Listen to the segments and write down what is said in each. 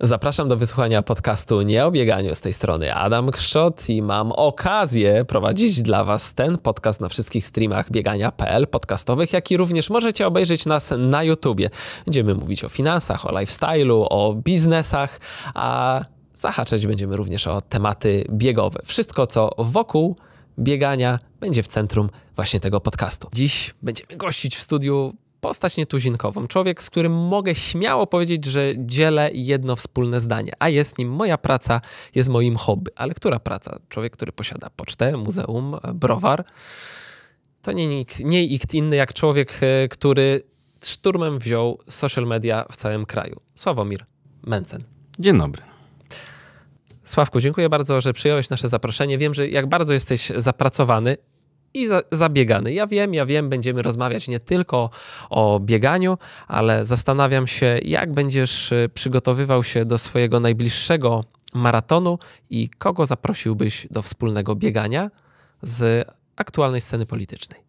Zapraszam do wysłuchania podcastu Nie o bieganiu z tej strony Adam Krzczot i mam okazję prowadzić dla Was ten podcast na wszystkich streamach biegania.pl podcastowych, jak i również możecie obejrzeć nas na YouTubie. Będziemy mówić o finansach, o lifestyle'u, o biznesach, a zahaczać będziemy również o tematy biegowe. Wszystko, co wokół biegania będzie w centrum właśnie tego podcastu. Dziś będziemy gościć w studiu postać nietuzinkową, człowiek, z którym mogę śmiało powiedzieć, że dzielę jedno wspólne zdanie, a jest nim moja praca, jest moim hobby. Ale która praca? Człowiek, który posiada pocztę, muzeum, browar, to nie nikt, nie nikt inny jak człowiek, e, który szturmem wziął social media w całym kraju. Sławomir Mencen. Dzień dobry. Sławku, dziękuję bardzo, że przyjąłeś nasze zaproszenie. Wiem, że jak bardzo jesteś zapracowany i za, zabiegany. Ja wiem, ja wiem, będziemy rozmawiać nie tylko o bieganiu, ale zastanawiam się, jak będziesz y, przygotowywał się do swojego najbliższego maratonu i kogo zaprosiłbyś do wspólnego biegania z aktualnej sceny politycznej.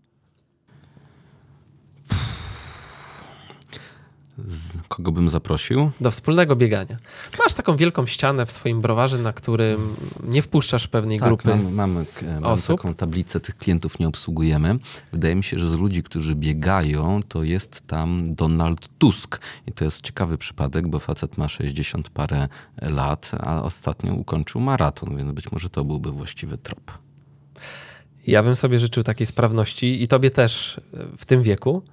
Z kogo bym zaprosił? Do wspólnego biegania. Masz taką wielką ścianę w swoim browarze, na którym nie wpuszczasz pewnej tak, grupy mamy, mamy, mamy osób. taką tablicę, tych klientów nie obsługujemy. Wydaje mi się, że z ludzi, którzy biegają, to jest tam Donald Tusk. I to jest ciekawy przypadek, bo facet ma 60 parę lat, a ostatnio ukończył maraton, więc być może to byłby właściwy trop. Ja bym sobie życzył takiej sprawności i tobie też w tym wieku.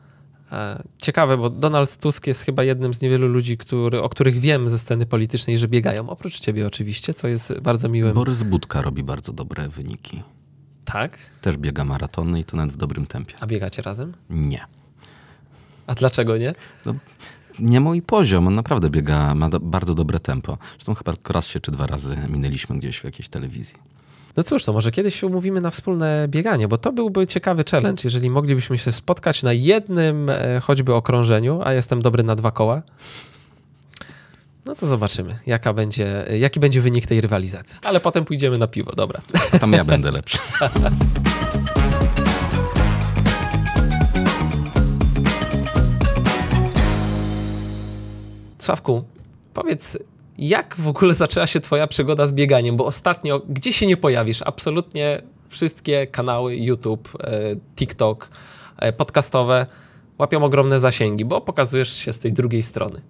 E, ciekawe, bo Donald Tusk jest chyba jednym z niewielu ludzi, który, o których wiem ze sceny politycznej, że biegają. Oprócz ciebie oczywiście, co jest bardzo miłym. Borys Budka robi bardzo dobre wyniki. Tak? Też biega maratony i to nawet w dobrym tempie. A biegacie razem? Nie. A dlaczego nie? No, nie mój poziom, on naprawdę biega, ma do, bardzo dobre tempo. Zresztą chyba tylko raz się czy dwa razy minęliśmy gdzieś w jakiejś telewizji. No cóż, to może kiedyś się umówimy na wspólne bieganie, bo to byłby ciekawy challenge, jeżeli moglibyśmy się spotkać na jednym e, choćby okrążeniu, a jestem dobry na dwa koła. No to zobaczymy, jaka będzie, jaki będzie wynik tej rywalizacji. Ale potem pójdziemy na piwo, dobra. A tam ja będę lepszy. Sławku, powiedz, jak w ogóle zaczęła się Twoja przygoda z bieganiem? Bo ostatnio, gdzie się nie pojawisz? Absolutnie wszystkie kanały YouTube, e, TikTok, e, podcastowe łapią ogromne zasięgi, bo pokazujesz się z tej drugiej strony.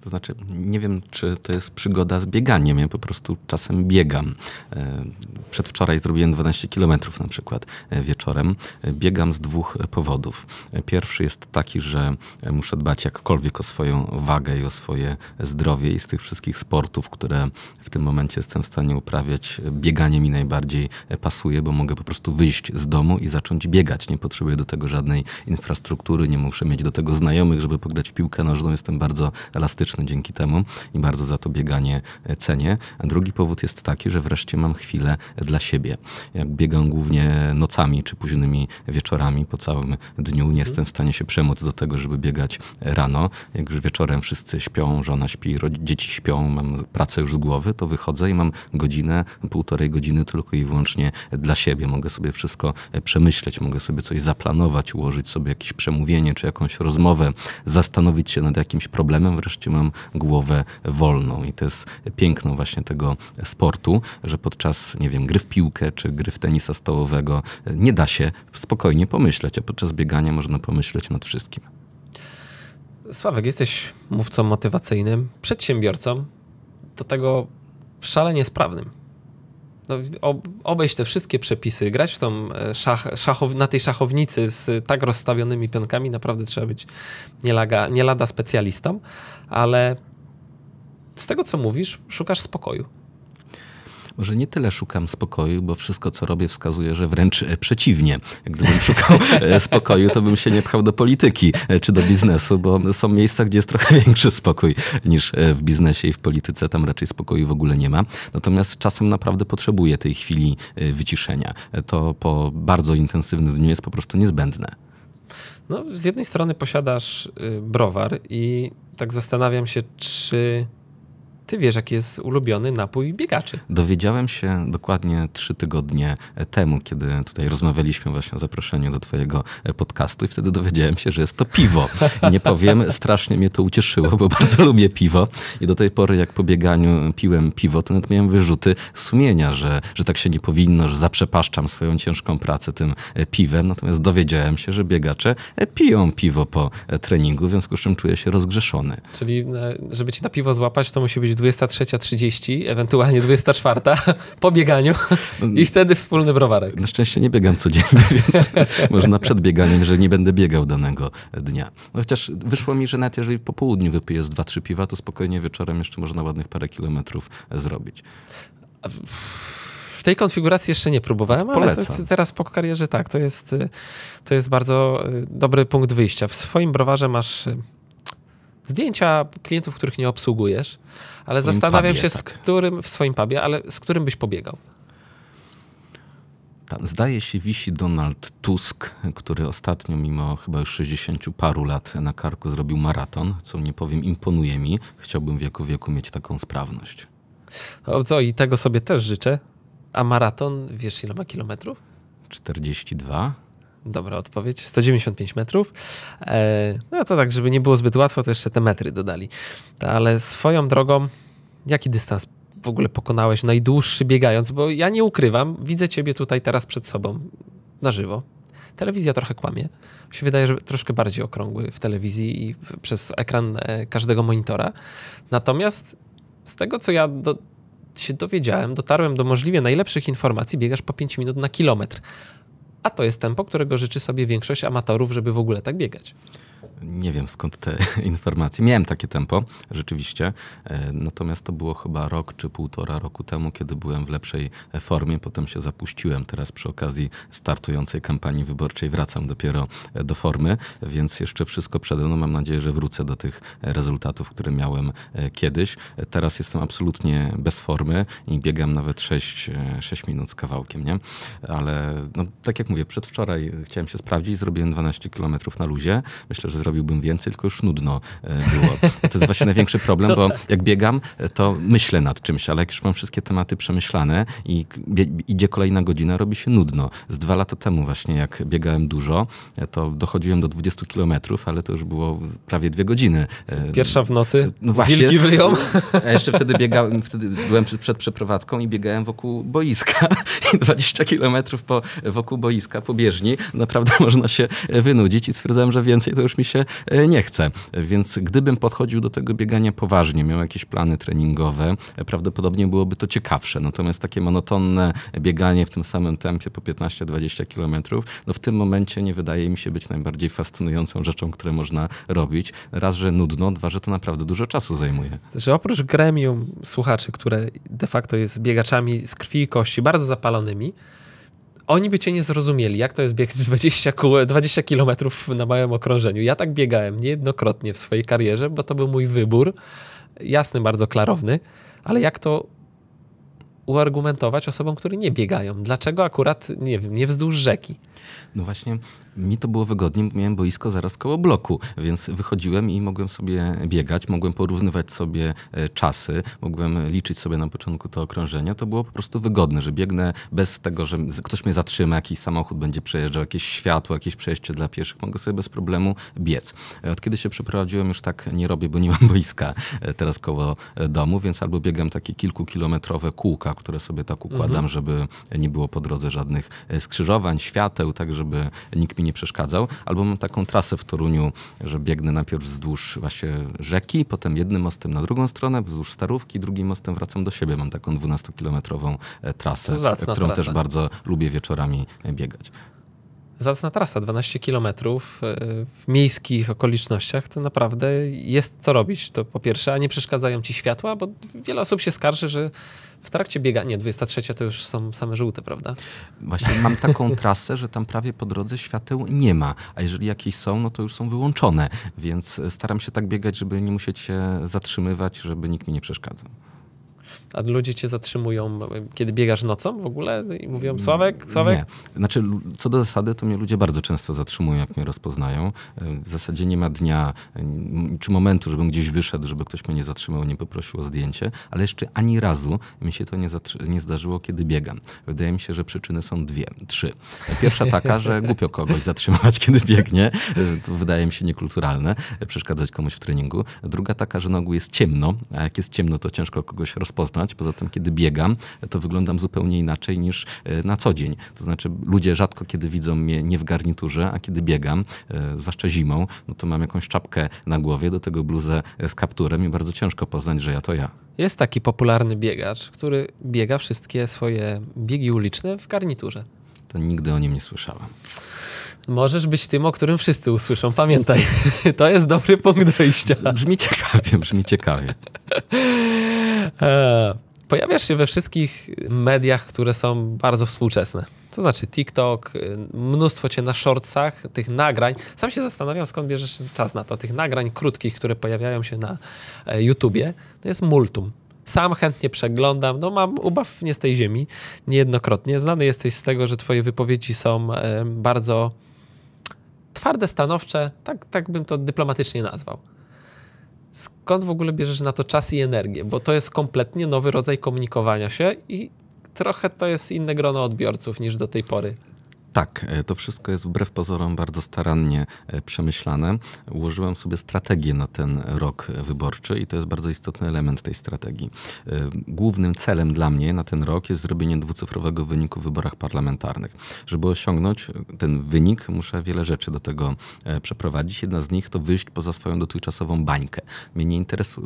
To znaczy, nie wiem, czy to jest przygoda z bieganiem. Ja po prostu czasem biegam. E, przedwczoraj zrobiłem 12 kilometrów na przykład e, wieczorem. E, biegam z dwóch powodów. Pierwszy jest taki, że muszę dbać jakkolwiek o swoją wagę i o swoje zdrowie i z tych wszystkich sportów, które w tym momencie jestem w stanie uprawiać, bieganie mi najbardziej pasuje, bo mogę po prostu wyjść z domu i zacząć biegać. Nie potrzebuję do tego żadnej infrastruktury, nie muszę mieć do tego znajomych, żeby pograć w piłkę nożną. Jestem bardzo elastyczny dzięki temu i bardzo za to bieganie e, cenię. A drugi powód jest taki, że wreszcie mam chwilę dla siebie. Jak biegam głównie nocami czy późnymi wieczorami po całym dniu, nie jestem w stanie się przemóc do tego, żeby biegać rano. Jak już wieczorem wszyscy śpią, żona śpi, dzieci śpią, mam pracę już z głowy, to wychodzę i mam godzinę, półtorej godziny tylko i wyłącznie dla siebie. Mogę sobie wszystko e, przemyśleć, mogę sobie coś zaplanować, ułożyć sobie jakieś przemówienie czy jakąś rozmowę, zastanowić się nad jakimś problemem. Wreszcie mam mam głowę wolną. I to jest piękno właśnie tego sportu, że podczas, nie wiem, gry w piłkę czy gry w tenisa stołowego nie da się spokojnie pomyśleć, a podczas biegania można pomyśleć nad wszystkim. Sławek, jesteś mówcą motywacyjnym, przedsiębiorcą, do tego szalenie sprawnym. No, obejść te wszystkie przepisy, grać w tą e, szach, szachow, na tej szachownicy z tak rozstawionymi pionkami, naprawdę trzeba być nie, laga, nie lada specjalistą, ale z tego co mówisz, szukasz spokoju. Może nie tyle szukam spokoju, bo wszystko, co robię, wskazuje, że wręcz e, przeciwnie. Gdybym szukał e, spokoju, to bym się nie pchał do polityki e, czy do biznesu, bo są miejsca, gdzie jest trochę większy spokój niż w biznesie i w polityce. Tam raczej spokoju w ogóle nie ma. Natomiast czasem naprawdę potrzebuję tej chwili wyciszenia. To po bardzo intensywnym dniu jest po prostu niezbędne. No, z jednej strony posiadasz browar i tak zastanawiam się, czy ty wiesz, jaki jest ulubiony napój biegaczy. Dowiedziałem się dokładnie trzy tygodnie temu, kiedy tutaj rozmawialiśmy właśnie o zaproszeniu do twojego podcastu i wtedy dowiedziałem się, że jest to piwo. Nie powiem, strasznie mnie to ucieszyło, bo bardzo lubię piwo i do tej pory jak po bieganiu piłem piwo, to nawet miałem wyrzuty sumienia, że, że tak się nie powinno, że zaprzepaszczam swoją ciężką pracę tym piwem. Natomiast dowiedziałem się, że biegacze piją piwo po treningu, w związku z czym czuję się rozgrzeszony. Czyli żeby ci na piwo złapać, to musi być 23.30, ewentualnie 24 po bieganiu i wtedy wspólny browarek. Na szczęście nie biegam codziennie, więc można przed bieganiem, że nie będę biegał danego dnia. No chociaż wyszło mi, że nawet jeżeli po południu wypiję z 2-3 piwa, to spokojnie wieczorem jeszcze można ładnych parę kilometrów zrobić. W tej konfiguracji jeszcze nie próbowałem, ale to, teraz po karierze tak, to jest, to jest bardzo y, dobry punkt wyjścia. W swoim browarze masz y, zdjęcia klientów, których nie obsługujesz, ale zastanawiam pubie, się, tak. z którym w swoim pubie, ale z którym byś pobiegał. Tam, zdaje się, wisi Donald Tusk, który ostatnio, mimo chyba już 60 paru lat na karku zrobił maraton, co nie powiem, imponuje mi. Chciałbym w wieku wieku mieć taką sprawność. O, to i tego sobie też życzę. A maraton, wiesz ile ma kilometrów? 42. Dobra odpowiedź. 195 metrów. E, no to tak, żeby nie było zbyt łatwo, to jeszcze te metry dodali. Ale swoją drogą, jaki dystans w ogóle pokonałeś najdłuższy biegając? Bo ja nie ukrywam, widzę ciebie tutaj teraz przed sobą na żywo. Telewizja trochę kłamie. Mi się wydaje, że troszkę bardziej okrągły w telewizji i przez ekran e, każdego monitora. Natomiast z tego, co ja do, się dowiedziałem, dotarłem do możliwie najlepszych informacji, biegasz po 5 minut na kilometr. A to jest tempo, którego życzy sobie większość amatorów, żeby w ogóle tak biegać. Nie wiem skąd te informacje. Miałem takie tempo, rzeczywiście. E, natomiast to było chyba rok czy półtora roku temu, kiedy byłem w lepszej formie. Potem się zapuściłem. Teraz przy okazji startującej kampanii wyborczej wracam dopiero e, do formy, więc jeszcze wszystko przede mną. Mam nadzieję, że wrócę do tych rezultatów, które miałem e, kiedyś. Teraz jestem absolutnie bez formy i biegam nawet 6, 6 minut z kawałkiem, nie? Ale no, tak jak mówię, przedwczoraj chciałem się sprawdzić, zrobiłem 12 km na luzie. Myślę, że zrobiłbym więcej, tylko już nudno e, było. To jest właśnie największy problem, bo jak biegam, e, to myślę nad czymś, ale jak już mam wszystkie tematy przemyślane i idzie kolejna godzina, robi się nudno. Z dwa lata temu właśnie, jak biegałem dużo, e, to dochodziłem do 20 kilometrów, ale to już było prawie dwie godziny. Pierwsza w nocy, no właśnie, wilki wyją. A jeszcze wtedy biegałem, wtedy byłem przed, przeprowadzką i biegałem wokół boiska. I 20 kilometrów po, wokół boiska, po bieżni, naprawdę można się wynudzić i stwierdzałem, że więcej to już mi się e, nie chce. Więc gdybym podchodził do tego biegania poważnie, miał jakieś plany treningowe, e, prawdopodobnie byłoby to ciekawsze. Natomiast takie monotonne bieganie w tym samym tempie po 15-20 kilometrów, no w tym momencie nie wydaje mi się być najbardziej fascynującą rzeczą, które można robić. Raz, że nudno, dwa, że to naprawdę dużo czasu zajmuje. Że oprócz gremium słuchaczy, które de facto jest biegaczami z krwi i kości, bardzo zapalonymi, oni by cię nie zrozumieli, jak to jest biegać 20, 20 kilometrów na małym okrążeniu. Ja tak biegałem niejednokrotnie w swojej karierze, bo to był mój wybór, jasny, bardzo klarowny, ale jak to uargumentować osobom, które nie biegają? Dlaczego akurat, nie wiem, nie wzdłuż rzeki? No właśnie, mi to było wygodnie, miałem boisko zaraz koło bloku, więc wychodziłem i mogłem sobie biegać, mogłem porównywać sobie e, czasy, mogłem liczyć sobie na początku to okrążenia. To było po prostu wygodne, że biegnę bez tego, że ktoś mnie zatrzyma, jakiś samochód będzie przejeżdżał, jakieś światło, jakieś przejście dla pieszych. Mogę sobie bez problemu biec. E, od kiedy się przeprowadziłem, już tak nie robię, bo nie mam boiska e, teraz koło domu, więc albo biegam takie kilkukilometrowe kółka, które sobie tak układam, mhm. żeby nie było po drodze żadnych skrzyżowań, świateł, tak żeby nikt mi nie przeszkadzał. Albo mam taką trasę w Toruniu, że biegnę najpierw wzdłuż właśnie rzeki, potem jednym mostem na drugą stronę, wzdłuż Starówki, drugim mostem wracam do siebie. Mam taką 12-kilometrową e, trasę, którą trasa. też bardzo lubię wieczorami biegać zacna trasa, 12 km w miejskich okolicznościach, to naprawdę jest co robić. To po pierwsze, a nie przeszkadzają ci światła, bo wiele osób się skarży, że w trakcie biegania, 23 to już są same żółte, prawda? Właśnie mam taką trasę, że tam prawie po drodze świateł nie ma, a jeżeli jakieś są, no to już są wyłączone, więc staram się tak biegać, żeby nie musieć się zatrzymywać, żeby nikt mi nie przeszkadzał. A ludzie cię zatrzymują, kiedy biegasz nocą w ogóle i mówią Sławek, Sławek? Nie. Znaczy, co do zasady, to mnie ludzie bardzo często zatrzymują, jak mnie rozpoznają. W zasadzie nie ma dnia czy momentu, żebym gdzieś wyszedł, żeby ktoś mnie nie zatrzymał, nie poprosił o zdjęcie, ale jeszcze ani razu mi się to nie, nie zdarzyło, kiedy biegam. Wydaje mi się, że przyczyny są dwie, trzy. Pierwsza taka, że głupio kogoś zatrzymać, kiedy biegnie. To wydaje mi się niekulturalne, przeszkadzać komuś w treningu. Druga taka, że na ogół jest ciemno, a jak jest ciemno, to ciężko kogoś rozpoznać. Poza tym, kiedy biegam, to wyglądam zupełnie inaczej niż e, na co dzień. To znaczy, ludzie rzadko kiedy widzą mnie nie w garniturze, a kiedy biegam, e, zwłaszcza zimą, no to mam jakąś czapkę na głowie, do tego bluzę z kapturem i bardzo ciężko poznać, że ja to ja. Jest taki popularny biegacz, który biega wszystkie swoje biegi uliczne w garniturze. To nigdy o nim nie słyszałem. Możesz być tym, o którym wszyscy usłyszą. Pamiętaj, to jest dobry punkt wyjścia. Brzmi ciekawie, brzmi ciekawie. E, pojawiasz się we wszystkich mediach, które są bardzo współczesne. To znaczy TikTok, mnóstwo cię na shortsach, tych nagrań. Sam się zastanawiam, skąd bierzesz czas na to. Tych nagrań krótkich, które pojawiają się na e, YouTubie, to jest multum. Sam chętnie przeglądam, no mam ubaw nie z tej ziemi, niejednokrotnie. Znany jesteś z tego, że twoje wypowiedzi są e, bardzo twarde, stanowcze, tak, tak bym to dyplomatycznie nazwał. Skąd w ogóle bierzesz na to czas i energię? Bo to jest kompletnie nowy rodzaj komunikowania się i trochę to jest inne grono odbiorców niż do tej pory. Tak, e, to wszystko jest wbrew pozorom bardzo starannie e, przemyślane. Ułożyłem sobie strategię na ten rok wyborczy i to jest bardzo istotny element tej strategii. E, głównym celem dla mnie na ten rok jest zrobienie dwucyfrowego wyniku w wyborach parlamentarnych. Żeby osiągnąć ten wynik, muszę wiele rzeczy do tego przeprowadzić. Jedna z nich to wyjść poza swoją dotychczasową bańkę. Mnie nie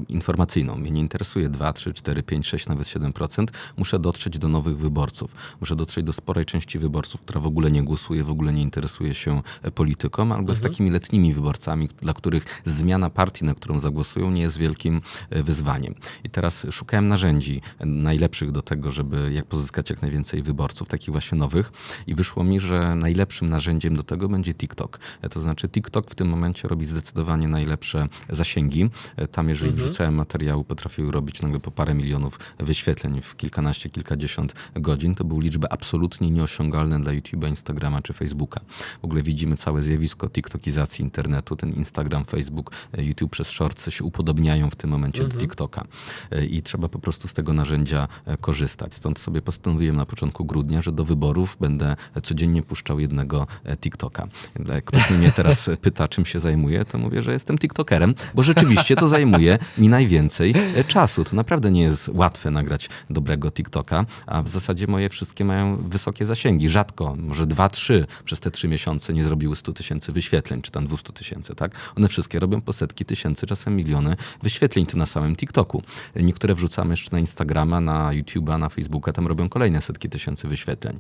informacyjną. Mnie nie interesuje 2, 3, 4, 5, 6, nawet 7%. Muszę dotrzeć do nowych wyborców. Muszę dotrzeć do sporej części wyborców, która w ogóle nie głosuje, w ogóle nie interesuje się e, polityką, albo mhm. z takimi letnimi wyborcami, dla których zmiana partii, na którą zagłosują, nie jest wielkim e, wyzwaniem. I teraz szukałem narzędzi e, najlepszych do tego, żeby jak pozyskać jak najwięcej wyborców, takich właśnie nowych i wyszło mi, że najlepszym narzędziem do tego będzie TikTok. To znaczy TikTok w tym momencie robi zdecydowanie najlepsze zasięgi. Tam jeżeli mhm. wrzucałem materiały, potrafiły robić nagle po parę milionów wyświetleń w kilkanaście, kilkadziesiąt godzin. To były liczby absolutnie nieosiągalne dla YouTube'a, Instagrama czy Facebooka. W ogóle widzimy całe zjawisko TikTokizacji internetu. Ten Instagram, Facebook, e, YouTube przez shortsy się upodobniają w tym momencie mhm. do TikToka. E, I trzeba po prostu z tego narzędzia e, korzystać. Stąd sobie postanowiłem na początku grudnia, że do wyborów będę codziennie puszczał jednego TikToka. Jak ktoś mnie teraz pyta, czym się zajmuję, to mówię, że jestem TikTokerem, bo rzeczywiście to zajmuje mi najwięcej czasu. To naprawdę nie jest łatwe nagrać dobrego TikToka, a w zasadzie moje wszystkie mają wysokie zasięgi. Rzadko, może dwa, trzy przez te trzy miesiące nie zrobiły 100 tysięcy wyświetleń, czy tam 200 tysięcy, tak? One wszystkie robią po setki tysięcy, czasem miliony wyświetleń tu na samym TikToku. Niektóre wrzucamy jeszcze na Instagrama, na YouTube'a, na Facebooka, tam robią kolejne setki tysięcy wyświetleń.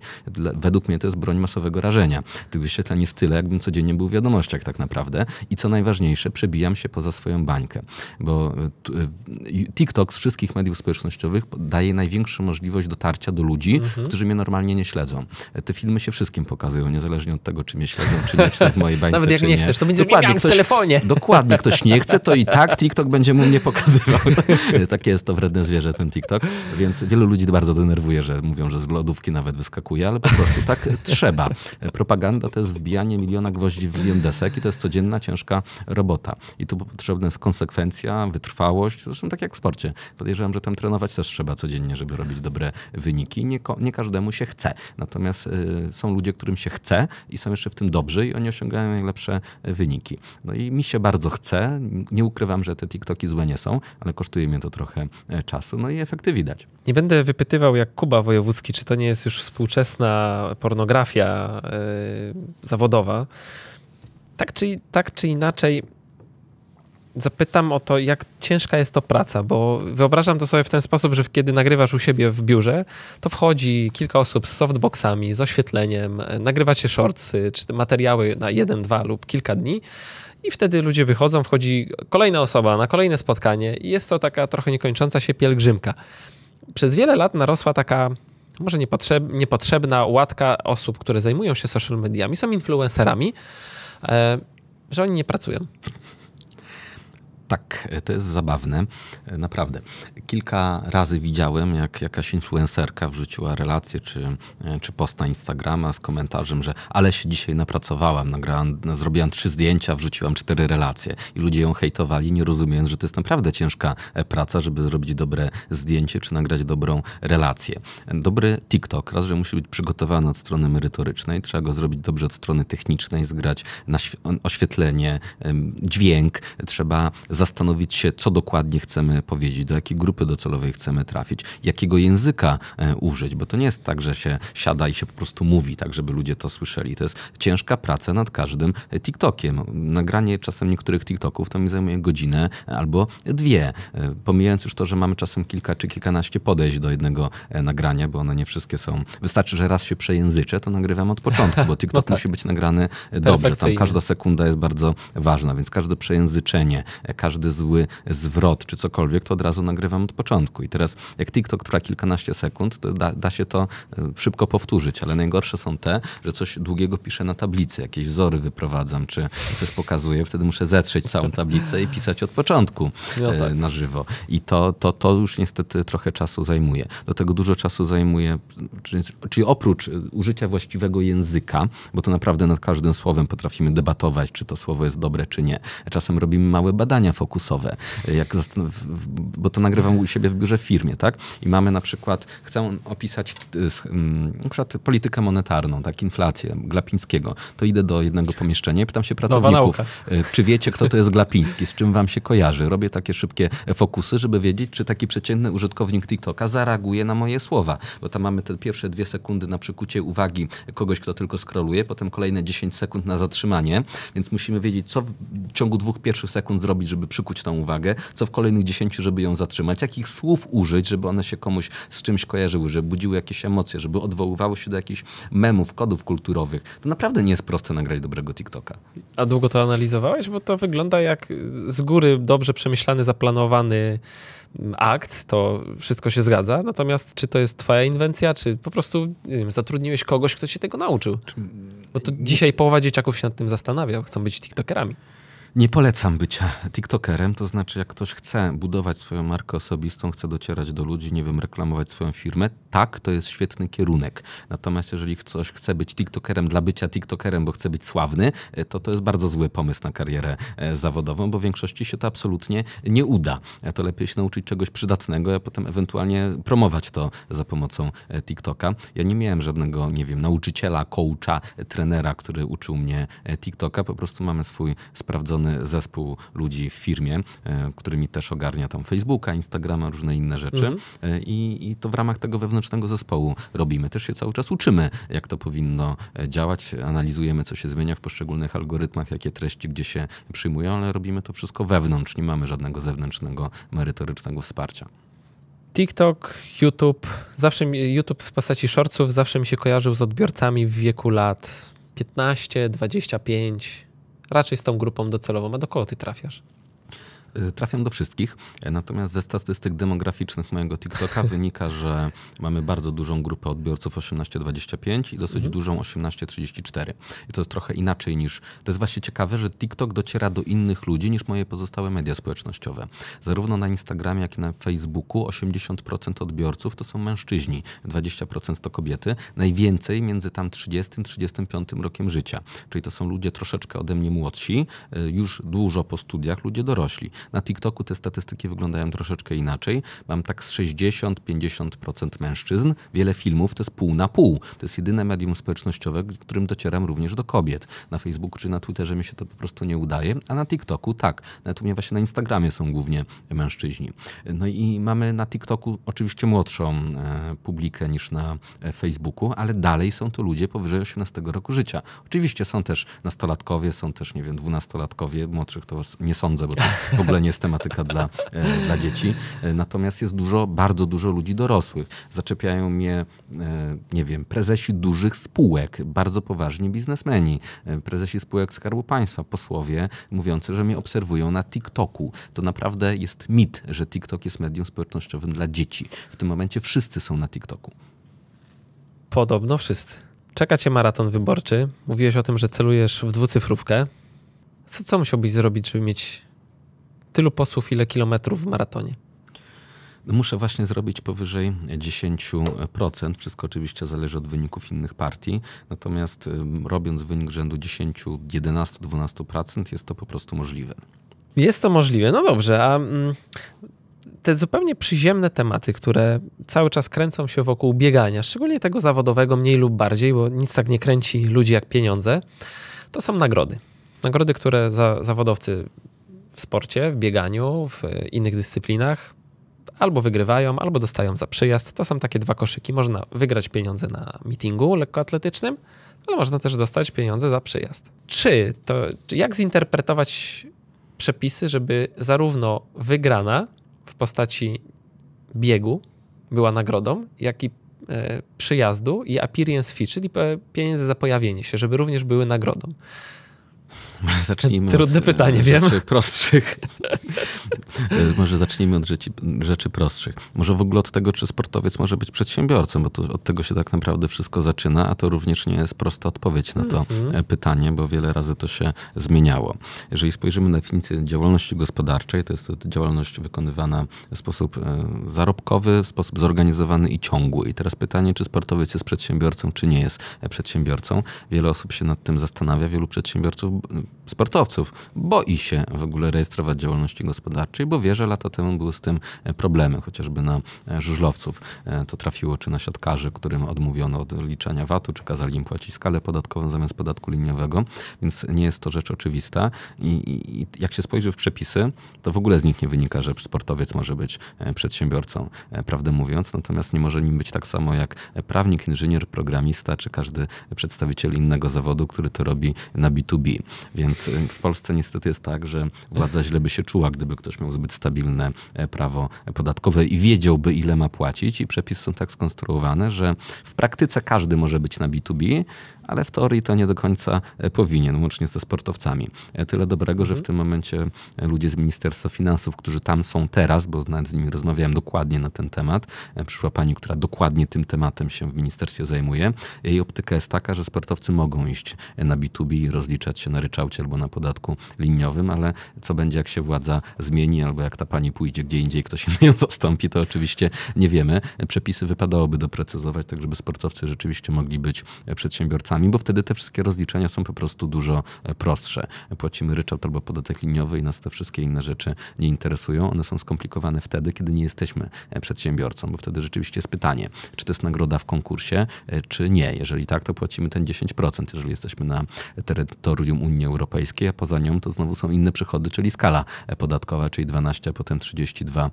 Według mnie to jest broń masowego rażenia. Tych wyświetleń jest tyle, jakbym codziennie był w wiadomościach tak naprawdę. I co najważniejsze, przebijam się poza swoją bańkę, bo e, TikTok z wszystkich mediów społecznościowych daje największą możliwość dotarcia do ludzi, mhm. którzy mnie normalnie nie śledzą. Te filmy się wszystkim pokazują, niezależnie od tego, czy mnie śledzą, czy nie, czy w mojej bańce, Nawet jak nie, nie chcesz, to będzie dokładnie, ktoś, w telefonie. Dokładnie, ktoś nie chce, to i tak TikTok będzie mu mnie pokazywał. Takie jest to wredne zwierzę, ten TikTok. Więc wielu ludzi bardzo denerwuje, że mówią, że z lodówki nawet wyskakuje, ale po prostu tak trzeba. Propaganda to jest wbijanie miliona gwoździ w milion desek i to jest codzienna, ciężka robota. I tu potrzebna jest konsekwencja, wytrwałość, zresztą tak jak w sporcie. Podejrzewam, że tam trenować też trzeba codziennie, żeby robić dobre wyniki. Nie, nie każdemu się chce. Natomiast y, są ludzie, którym się chce i są jeszcze w tym dobrzy i oni osiągają najlepsze wyniki. No i mi się bardzo chce. Nie ukrywam, że te TikToki złe nie są, ale kosztuje mnie to trochę e, czasu. No i efekty widać. Nie będę wypytywał jak Kuba Wojewódzki, czy to nie jest już współczesna pornografia yy, zawodowa. Tak czy, tak czy inaczej, zapytam o to, jak ciężka jest to praca, bo wyobrażam to sobie w ten sposób, że kiedy nagrywasz u siebie w biurze, to wchodzi kilka osób z softboxami, z oświetleniem, nagrywacie shortsy, czy materiały na jeden, dwa lub kilka dni i wtedy ludzie wychodzą, wchodzi kolejna osoba na kolejne spotkanie i jest to taka trochę niekończąca się pielgrzymka. Przez wiele lat narosła taka może niepotrzeb, niepotrzebna łatka osób, które zajmują się social mediami, są influencerami, e, że oni nie pracują Tak, to jest zabawne, naprawdę. Kilka razy widziałem, jak jakaś influencerka wrzuciła relację czy, czy post na Instagrama z komentarzem, że ale się dzisiaj napracowałam, nagrałam, zrobiłam trzy zdjęcia, wrzuciłam cztery relacje i ludzie ją hejtowali, nie rozumiejąc, że to jest naprawdę ciężka e, praca, żeby zrobić dobre zdjęcie czy nagrać dobrą relację. Dobry TikTok, raz, że musi być przygotowany od strony merytorycznej, trzeba go zrobić dobrze od strony technicznej, zgrać na oświetlenie, dźwięk, trzeba zastanowić się, co dokładnie chcemy powiedzieć, do jakiej grupy docelowej chcemy trafić, jakiego języka e, użyć, bo to nie jest tak, że się siada i się po prostu mówi, tak żeby ludzie to słyszeli. To jest ciężka praca nad każdym e, TikTokiem. Nagranie czasem niektórych TikToków to mi zajmuje godzinę albo dwie. E, pomijając już to, że mamy czasem kilka czy kilkanaście podejść do jednego nagrania, bo one nie wszystkie są. Wystarczy, że raz się przejęzyczę, to nagrywam od początku, bo TikTok no tak. musi być nagrany dobrze. Tam każda sekunda jest bardzo ważna, więc każde przejęzyczenie, każdy zły zwrot czy cokolwiek, to od razu nagrywam od początku. I teraz jak TikTok trwa kilkanaście sekund, to da, da się to e, szybko powtórzyć, ale najgorsze są te, że coś długiego piszę na tablicy, jakieś wzory wyprowadzam, czy coś pokazuję, wtedy muszę zetrzeć całą tablicę i pisać od początku no tak. na żywo. I to, to, to już niestety trochę czasu zajmuje. Do tego dużo czasu zajmuje, czyli, czyli oprócz użycia właściwego języka, bo to naprawdę nad każdym słowem potrafimy debatować, czy to słowo jest dobre, czy nie. Czasem robimy małe badania fokusowe, jak, bo to nagrywam u siebie w biurze w firmie, tak? I mamy na przykład, chcę opisać mm, na przykład politykę monetarną, tak, inflację Glapińskiego. To idę do jednego pomieszczenia i pytam się pracowników, y, czy wiecie, kto to jest Glapiński, z czym wam się kojarzy? Robię takie szybkie fokusy, żeby wiedzieć, czy taki przeciętny użytkownik TikToka zareaguje na moje słowa, bo tam mamy te pierwsze dwie sekundy na przykucie uwagi kogoś, kto tylko skroluje, potem kolejne 10 sekund na zatrzymanie, więc musimy wiedzieć, co w ciągu dwóch pierwszych sekund zrobić, żeby przykuć tą uwagę, co w kolejnych 10, żeby ją zatrzymać, jakich słów użyć, żeby one się komuś z czymś kojarzyły, żeby budziły jakieś emocje, żeby odwoływało się do jakichś memów, kodów kulturowych. To naprawdę nie jest proste nagrać dobrego TikToka. A długo to analizowałeś? Bo to wygląda jak z góry dobrze przemyślany, zaplanowany akt, to wszystko się zgadza. Natomiast czy to jest twoja inwencja, czy po prostu wiem, zatrudniłeś kogoś, kto cię tego nauczył? Bo to dzisiaj połowa dzieciaków się nad tym zastanawia, chcą być tiktokerami. Nie polecam bycia TikTokerem, to znaczy jak ktoś chce budować swoją markę osobistą, chce docierać do ludzi, nie wiem, reklamować swoją firmę, tak, to jest świetny kierunek. Natomiast jeżeli ktoś chce być TikTokerem dla bycia TikTokerem, bo chce być sławny, e, to to jest bardzo zły pomysł na karierę e, zawodową, bo w większości się to absolutnie nie uda. E, to lepiej się nauczyć czegoś przydatnego, a potem ewentualnie promować to za pomocą TikToka. Ja nie miałem żadnego, nie wiem, nauczyciela, coacha, trenera, który uczył mnie TikToka, po prostu mamy swój sprawdzony zespół ludzi w firmie, e, którymi też ogarnia tam Facebooka, Instagrama, różne inne rzeczy. Mhm. E, I, I to w ramach tego wewnętrznego zespołu robimy. Też się cały czas uczymy, jak to powinno e, działać. Analizujemy, co się zmienia w poszczególnych algorytmach, jakie treści gdzie się przyjmują, ale robimy to wszystko wewnątrz. Nie mamy żadnego zewnętrznego, merytorycznego wsparcia. TikTok, YouTube, zawsze mi, YouTube w postaci shortsów zawsze mi się kojarzył z odbiorcami w wieku lat 15, 25, raczej z tą grupą docelową. A do kogo ty trafiasz? Y, trafiam do wszystkich, natomiast ze statystyk demograficznych mojego TikToka wynika, że mamy bardzo dużą grupę odbiorców 18-25 i dosyć mhm. dużą 18-34. I to jest trochę inaczej niż... To jest właśnie ciekawe, że TikTok dociera do innych ludzi niż moje pozostałe media społecznościowe. Zarówno na Instagramie, jak i na Facebooku 80% odbiorców to są mężczyźni, 20% to kobiety. Najwięcej między tam 30-35 rokiem życia. Czyli to są ludzie troszeczkę ode mnie młodsi, y, już dużo po studiach, ludzie dorośli. Na TikToku te statystyki wyglądają troszeczkę inaczej. Mam tak z 60-50% mężczyzn. Wiele filmów to jest pół na pół. To jest jedyne medium społecznościowe, którym docieram również do kobiet. Na Facebooku czy na Twitterze mi się to po prostu nie udaje, a na TikToku tak. Nawet u mnie właśnie na Instagramie są głównie mężczyźni. No i mamy na TikToku oczywiście młodszą e, publikę niż na e, Facebooku, ale dalej są to ludzie powyżej 18 roku życia. Oczywiście są też nastolatkowie, są też, nie wiem, dwunastolatkowie, młodszych to nie sądzę, bo to w ogóle nie jest tematyka dla, e, dla dzieci. E, natomiast jest dużo, bardzo dużo ludzi dorosłych. Zaczepiają mnie, e, nie wiem, prezesi dużych spółek, bardzo poważni biznesmeni, prezesi spółek Skarbu Państwa, posłowie mówiący, że mnie obserwują na TikToku. To naprawdę jest mit, że TikTok jest medium społecznościowym dla dzieci. W tym momencie wszyscy są na TikToku. Podobno wszyscy. Czeka cię maraton wyborczy. Mówiłeś o tym, że celujesz w dwucyfrówkę. Co, co musiałbyś zrobić, żeby mieć tylu posłów, ile kilometrów w maratonie? No muszę właśnie zrobić powyżej 10%. Wszystko oczywiście zależy od wyników innych partii. Natomiast robiąc wynik rzędu 10, 11, 12% jest to po prostu możliwe. Jest to możliwe. No dobrze, a mm, te zupełnie przyziemne tematy, które cały czas kręcą się wokół biegania, szczególnie tego zawodowego, mniej lub bardziej, bo nic tak nie kręci ludzi jak pieniądze, to są nagrody. Nagrody, które za, zawodowcy w sporcie, w bieganiu, w innych dyscyplinach albo wygrywają, albo dostają za przyjazd. To są takie dwa koszyki. Można wygrać pieniądze na meetingu lekkoatletycznym, ale można też dostać pieniądze za przyjazd. Czy to, jak zinterpretować przepisy, żeby zarówno wygrana w postaci biegu była nagrodą, jak i e, przyjazdu i appearance fee, czyli pieniędzy za pojawienie się, żeby również były nagrodą. Może zacznijmy Trudne od pytanie, rzeczy wiem. prostszych. może zacznijmy od rzeczy, rzeczy prostszych. Może w ogóle od tego, czy sportowiec może być przedsiębiorcą, bo to, od tego się tak naprawdę wszystko zaczyna, a to również nie jest prosta odpowiedź na to mm -hmm. pytanie, bo wiele razy to się zmieniało. Jeżeli spojrzymy na definicję działalności gospodarczej, to jest to działalność wykonywana w sposób e, zarobkowy, w sposób zorganizowany i ciągły. I teraz pytanie, czy sportowiec jest przedsiębiorcą, czy nie jest przedsiębiorcą. Wiele osób się nad tym zastanawia, wielu przedsiębiorców sportowców boi się w ogóle rejestrować działalności gospodarczej, bo wie, że lata temu były z tym e, problemy, chociażby na e, żużlowców. E, to trafiło czy na siatkarzy, którym odmówiono od liczenia VAT-u, czy kazali im płacić skalę podatkową zamiast podatku liniowego, więc nie jest to rzecz oczywista. I, i jak się spojrzy w przepisy, to w ogóle z nich nie wynika, że sportowiec może być przedsiębiorcą, prawdę mówiąc, natomiast nie może nim być tak samo jak prawnik, inżynier, programista, czy każdy przedstawiciel innego zawodu, który to robi na B2B. Więc y, w Polsce niestety jest tak, że władza źle by się czuła, gdyby ktoś miał zbyt stabilne e, prawo podatkowe i wiedziałby, ile ma płacić. I przepisy są tak skonstruowane, że w praktyce każdy może być na B2B, ale w teorii to nie do końca e, powinien, łącznie ze sportowcami. E, tyle dobrego, że w mhm. tym momencie ludzie z Ministerstwa Finansów, którzy tam są teraz, bo nawet z nimi rozmawiałem dokładnie na ten temat, przyszła pani, która dokładnie tym tematem się w ministerstwie zajmuje. Jej optyka jest taka, że sportowcy mogą iść na B2B i rozliczać się na ryczałcie albo na podatku liniowym, ale co będzie, jak się władza zmieni, albo jak ta pani pójdzie gdzie indziej, ktoś inny ją zastąpi, to oczywiście nie wiemy. Przepisy wypadałoby doprecyzować, tak żeby sportowcy rzeczywiście mogli być przedsiębiorcami, bo wtedy te wszystkie rozliczenia są po prostu dużo prostsze. Płacimy ryczałt albo podatek liniowy i nas te wszystkie inne rzeczy nie interesują. One są skomplikowane wtedy, kiedy nie jesteśmy przedsiębiorcą, bo wtedy rzeczywiście jest pytanie, czy to jest nagroda w konkursie, czy nie. Jeżeli tak, to płacimy ten 10%. Jeżeli jesteśmy na terytorium Unii Europejskiej, a poza nią to znowu są inne przychody, czyli skala podatkowa, czyli 12, a potem 32%.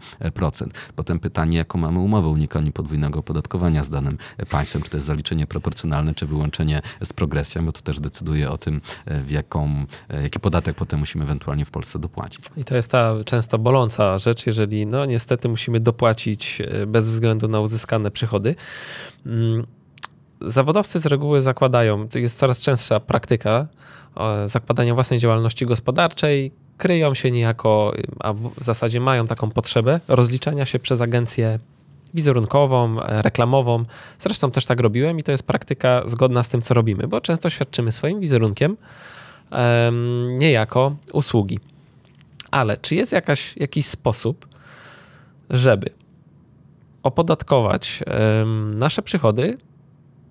Potem pytanie, jaką mamy umowę o unikaniu podwójnego opodatkowania z danym państwem, czy to jest zaliczenie proporcjonalne, czy wyłączenie z progresją, bo to też decyduje o tym, w jaką, jaki podatek potem musimy ewentualnie w Polsce dopłacić. I to jest ta często boląca rzecz, jeżeli no niestety musimy dopłacić e, bez względu na uzyskane przychody. Mm, zawodowcy z reguły zakładają, jest coraz częstsza praktyka, zakładania własnej działalności gospodarczej, kryją się niejako, a w zasadzie mają taką potrzebę rozliczania się przez agencję wizerunkową, reklamową. Zresztą też tak robiłem i to jest praktyka zgodna z tym, co robimy, bo często świadczymy swoim wizerunkiem niejako usługi. Ale czy jest jakaś, jakiś sposób, żeby opodatkować nasze przychody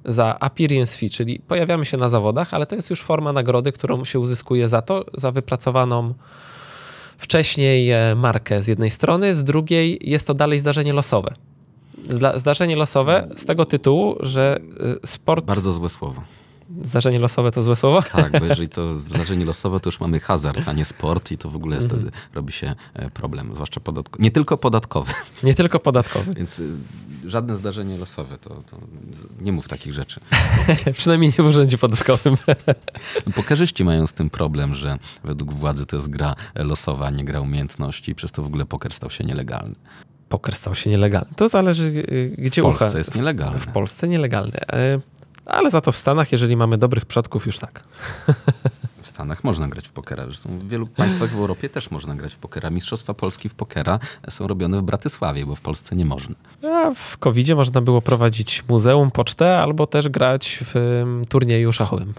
za appearance fee, czyli pojawiamy się na zawodach, ale to jest już forma nagrody, którą się uzyskuje za to, za wypracowaną wcześniej e, markę z jednej strony, z drugiej jest to dalej zdarzenie losowe. Zdarzenie losowe z tego tytułu, że e, sport. Bardzo złe słowo. Zdarzenie losowe to złe słowo? Tak, bo jeżeli to zdarzenie losowe, to już mamy hazard, a nie sport i to w ogóle jest, wtedy robi się e, problem, zwłaszcza podatkowy. Nie tylko podatkowy. Nie tylko podatkowy. Więc y, żadne zdarzenie losowe, to, to nie mów takich rzeczy. Przynajmniej nie w urzędzie podatkowym. Pokerzyści mają z tym problem, że według władzy to jest gra losowa, nie gra umiejętności i przez to w ogóle poker stał się nielegalny poker stał się nielegalny. To zależy, y, gdzie w Polsce ucha. jest nielegalny. W Polsce nielegalny. E, ale za to w Stanach, jeżeli mamy dobrych przodków, już tak. W Stanach można grać w pokera. Zresztą w wielu państwach w Europie też można grać w pokera. Mistrzostwa Polski w pokera są robione w Bratysławie, bo w Polsce nie można. A w covid można było prowadzić muzeum, pocztę albo też grać w turnieju szachowym.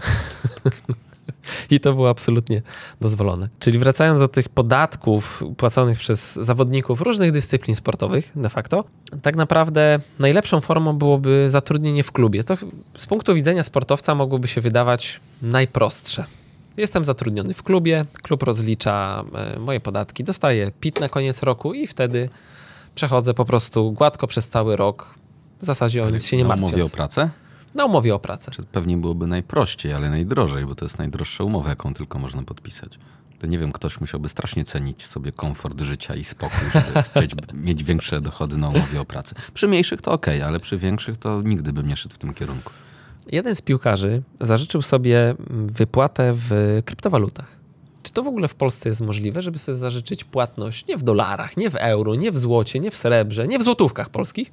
I to było absolutnie dozwolone. Czyli wracając do tych podatków płaconych przez zawodników różnych dyscyplin sportowych, de facto, tak naprawdę najlepszą formą byłoby zatrudnienie w klubie. To z punktu widzenia sportowca mogłoby się wydawać najprostsze. Jestem zatrudniony w klubie, klub rozlicza e, moje podatki, dostaję PIT na koniec roku i wtedy przechodzę po prostu gładko przez cały rok. W zasadzie o nic się nie martwię. Mówię o pracę? Na umowie o pracę. Czy pewnie byłoby najprościej, ale najdrożej, bo to jest najdroższa umowa, jaką tylko można podpisać. To nie wiem, ktoś musiałby strasznie cenić sobie komfort życia i spokój, żeby chcieć mieć większe dochody na umowie o pracę. Przy mniejszych to ok, ale przy większych to nigdy bym nie szedł w tym kierunku. Jeden z piłkarzy zażyczył sobie wypłatę w kryptowalutach. Czy to w ogóle w Polsce jest możliwe, żeby sobie zażyczyć płatność nie w dolarach, nie w euro, nie w złocie, nie w srebrze, nie w złotówkach polskich,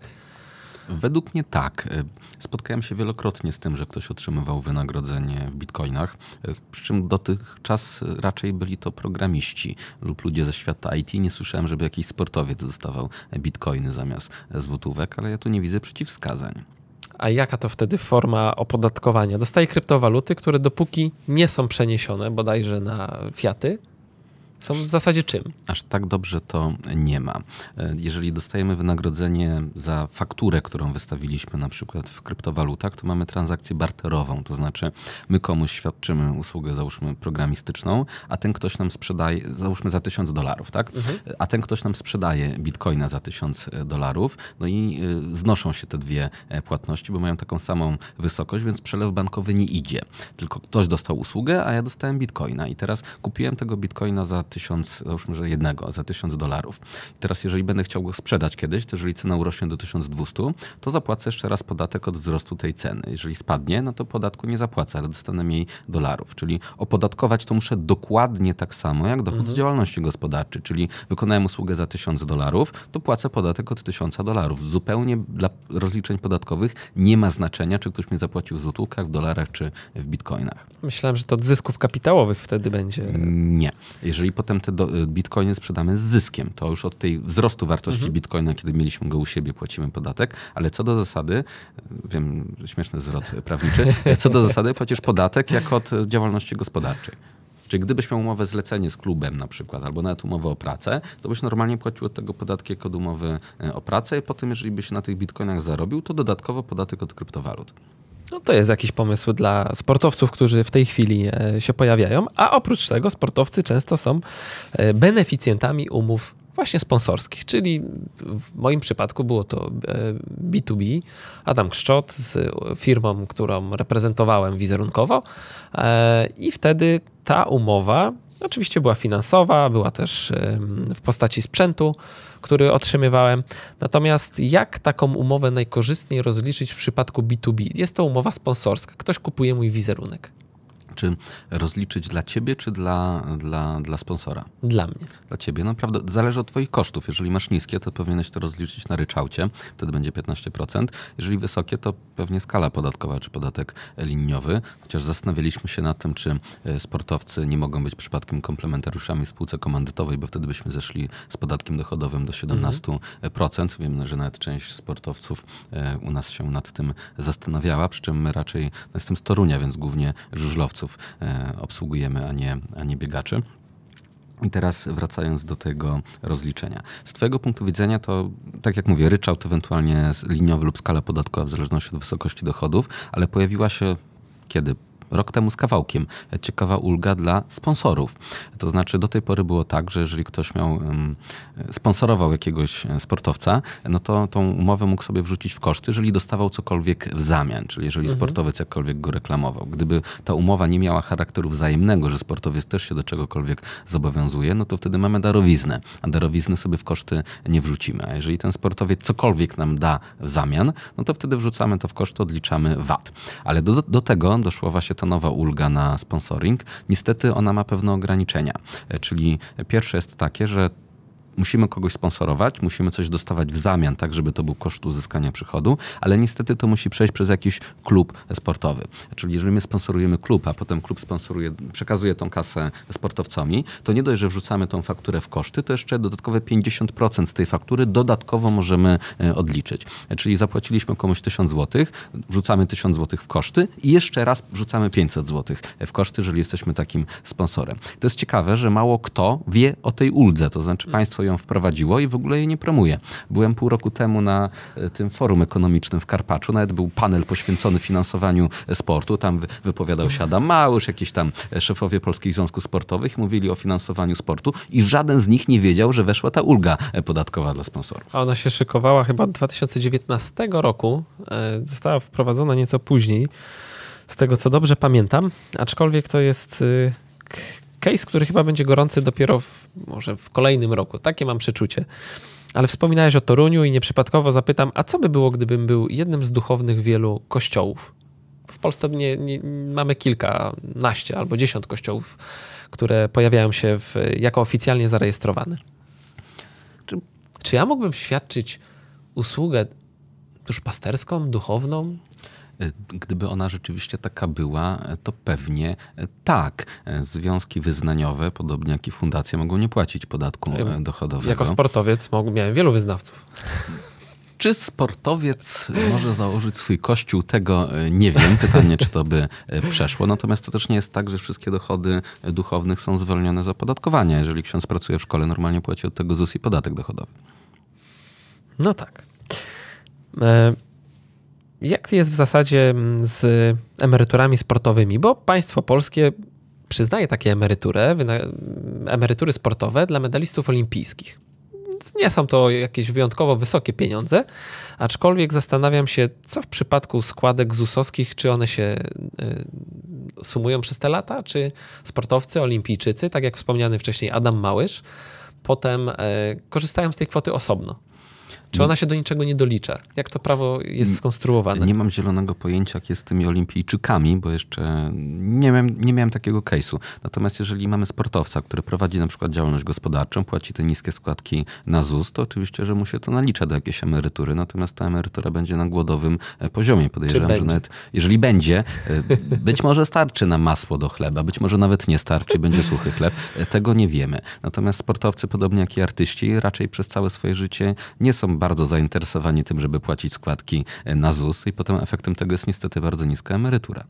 Według mnie tak. E, spotkałem się wielokrotnie z tym, że ktoś otrzymywał wynagrodzenie w bitcoinach, e, przy czym dotychczas raczej byli to programiści lub ludzie ze świata IT. Nie słyszałem, żeby jakiś sportowiec dostawał bitcoiny zamiast złotówek, ale ja tu nie widzę przeciwwskazań. A jaka to wtedy forma opodatkowania? Dostaje kryptowaluty, które dopóki nie są przeniesione bodajże na fiaty, są w zasadzie czym? Aż tak dobrze to nie ma. E, jeżeli dostajemy wynagrodzenie za fakturę, którą wystawiliśmy na przykład w kryptowalutach, to mamy transakcję barterową, to znaczy my komuś świadczymy usługę, załóżmy programistyczną, a ten ktoś nam sprzedaje, załóżmy za tysiąc dolarów, tak? Mhm. A ten ktoś nam sprzedaje bitcoina za tysiąc dolarów, no i e, znoszą się te dwie e, płatności, bo mają taką samą wysokość, więc przelew bankowy nie idzie. Tylko ktoś dostał usługę, a ja dostałem bitcoina i teraz kupiłem tego bitcoina za tysiąc, załóżmy, że jednego za tysiąc dolarów. I teraz, jeżeli będę chciał go sprzedać kiedyś, to jeżeli cena urośnie do 1200, to zapłacę jeszcze raz podatek od wzrostu tej ceny. Jeżeli spadnie, no to podatku nie zapłacę, ale dostanę mniej dolarów. Czyli opodatkować to muszę dokładnie tak samo jak dochód mhm. z działalności gospodarczej. Czyli wykonałem usługę za 1000 dolarów, to płacę podatek od 1000 dolarów. Zupełnie dla rozliczeń podatkowych nie ma znaczenia, czy ktoś mi zapłacił w złotówkach, w dolarach, czy w bitcoinach. Myślałem, że to od zysków kapitałowych wtedy będzie. Nie. Jeżeli potem te do, y, bitcoiny sprzedamy z zyskiem. To już od tej wzrostu wartości mhm. bitcoina, kiedy mieliśmy go u siebie, płacimy podatek, ale co do zasady, wiem, śmieszny zwrot prawniczy, co do zasady płacisz podatek jak od działalności gospodarczej. Czyli gdybyś miał umowę zlecenie z klubem na przykład, albo nawet umowę o pracę, to byś normalnie płacił od tego podatki jak od umowy e, o pracę i potem, jeżeli byś na tych bitcoinach zarobił, to dodatkowo podatek od kryptowalut. No to jest jakiś pomysł dla sportowców, którzy w tej chwili e, się pojawiają, a oprócz tego sportowcy często są e, beneficjentami umów właśnie sponsorskich, czyli w moim przypadku było to B2B, e, Adam Kszczot z firmą, którą reprezentowałem wizerunkowo. I wtedy ta umowa oczywiście była finansowa, była też w postaci sprzętu, który otrzymywałem. Natomiast jak taką umowę najkorzystniej rozliczyć w przypadku B2B? Jest to umowa sponsorska. Ktoś kupuje mój wizerunek czy rozliczyć dla ciebie, czy dla, dla, dla sponsora? Dla mnie. Dla ciebie. Naprawdę zależy od twoich kosztów. Jeżeli masz niskie, to powinieneś to rozliczyć na ryczałcie, wtedy będzie 15%. Jeżeli wysokie, to pewnie skala podatkowa, czy podatek liniowy. Chociaż zastanawialiśmy się nad tym, czy e, sportowcy nie mogą być przypadkiem komplementariuszami w spółce komandytowej, bo wtedy byśmy zeszli z podatkiem dochodowym do 17%. Mhm. Wiem, że nawet część sportowców e, u nas się nad tym zastanawiała, przy czym my raczej, no jestem z Torunia, więc głównie żużlowców E, obsługujemy, a nie, a nie biegaczy. I teraz wracając do tego rozliczenia. Z Twojego punktu widzenia to, tak jak mówię, ryczałt, ewentualnie liniowy lub skala podatkowa w zależności od wysokości dochodów, ale pojawiła się kiedy? Rok temu z kawałkiem. Ciekawa ulga dla sponsorów. To znaczy do tej pory było tak, że jeżeli ktoś miał, sponsorował jakiegoś sportowca, no to tą umowę mógł sobie wrzucić w koszty, jeżeli dostawał cokolwiek w zamian, czyli jeżeli mhm. sportowiec jakkolwiek go reklamował. Gdyby ta umowa nie miała charakteru wzajemnego, że sportowiec też się do czegokolwiek zobowiązuje, no to wtedy mamy darowiznę, a darowizny sobie w koszty nie wrzucimy. A jeżeli ten sportowiec cokolwiek nam da w zamian, no to wtedy wrzucamy to w koszty, odliczamy VAT. Ale do, do tego doszła właśnie ta nowa ulga na sponsoring. Niestety ona ma pewne ograniczenia. E, czyli pierwsze jest takie, że musimy kogoś sponsorować, musimy coś dostawać w zamian, tak żeby to był koszt uzyskania przychodu, ale niestety to musi przejść przez jakiś klub sportowy. Czyli jeżeli my sponsorujemy klub, a potem klub sponsoruje, przekazuje tą kasę sportowcowi, to nie dość, że wrzucamy tą fakturę w koszty, to jeszcze dodatkowe 50% z tej faktury dodatkowo możemy e, odliczyć. Czyli zapłaciliśmy komuś 1000 zł, wrzucamy 1000 zł w koszty i jeszcze raz wrzucamy 500 zł w koszty, jeżeli jesteśmy takim sponsorem. To jest ciekawe, że mało kto wie o tej uldze, to znaczy państwo ją wprowadziło i w ogóle jej nie promuje. Byłem pół roku temu na e, tym forum ekonomicznym w Karpaczu, nawet był panel poświęcony finansowaniu sportu, tam wypowiadał się Adam Małysz, jakieś tam szefowie Polskich Związków Sportowych, mówili o finansowaniu sportu i żaden z nich nie wiedział, że weszła ta ulga podatkowa dla sponsorów. A ona się szykowała chyba 2019 roku, e, została wprowadzona nieco później, z tego co dobrze pamiętam, aczkolwiek to jest y, case, który chyba będzie gorący dopiero w, może w kolejnym roku. Takie mam przeczucie. Ale wspominałeś o Toruniu i nieprzypadkowo zapytam, a co by było, gdybym był jednym z duchownych wielu kościołów? W Polsce nie, nie, mamy kilkanaście albo dziesiąt kościołów, które pojawiają się w, jako oficjalnie zarejestrowane. Czy, czy ja mógłbym świadczyć usługę duszpasterską, duchowną? Gdyby ona rzeczywiście taka była, to pewnie tak. Związki wyznaniowe, podobnie jak i fundacje, mogą nie płacić podatku dochodowego. Jako sportowiec miałem wielu wyznawców. Czy sportowiec może założyć swój kościół? Tego nie wiem. Pytanie, czy to by przeszło. Natomiast to też nie jest tak, że wszystkie dochody duchownych są zwolnione z opodatkowania. Jeżeli ksiądz pracuje w szkole, normalnie płaci od tego ZUS i podatek dochodowy. No tak. E, jak jest w zasadzie mm, z emeryturami sportowymi? Bo państwo polskie przyznaje takie emerytury, emerytury sportowe dla medalistów olimpijskich. Nie są to jakieś wyjątkowo wysokie pieniądze, aczkolwiek zastanawiam się, co w przypadku składek ZUS-owskich, czy one się y, sumują przez te lata, czy sportowcy, olimpijczycy, tak jak wspomniany wcześniej Adam Małysz, potem y, korzystają z tej kwoty osobno. Czy ona się do niczego nie dolicza? Jak to prawo jest skonstruowane? Nie mam zielonego pojęcia, jak jest z tymi olimpijczykami, bo jeszcze nie miałem, nie miałem takiego case'u. Natomiast jeżeli mamy sportowca, który prowadzi na przykład działalność gospodarczą, płaci te niskie składki na ZUS, to oczywiście, że mu się to nalicza do jakiejś emerytury. Natomiast ta emerytura będzie na głodowym e, poziomie. Podejrzewam, że nawet jeżeli będzie, e, być może starczy na masło do chleba, być może nawet nie starczy będzie suchy chleb. E, tego nie wiemy. Natomiast sportowcy, podobnie jak i artyści, raczej przez całe swoje życie nie są bardzo zainteresowani tym, żeby płacić składki na ZUS i potem efektem tego jest niestety bardzo niska emerytura.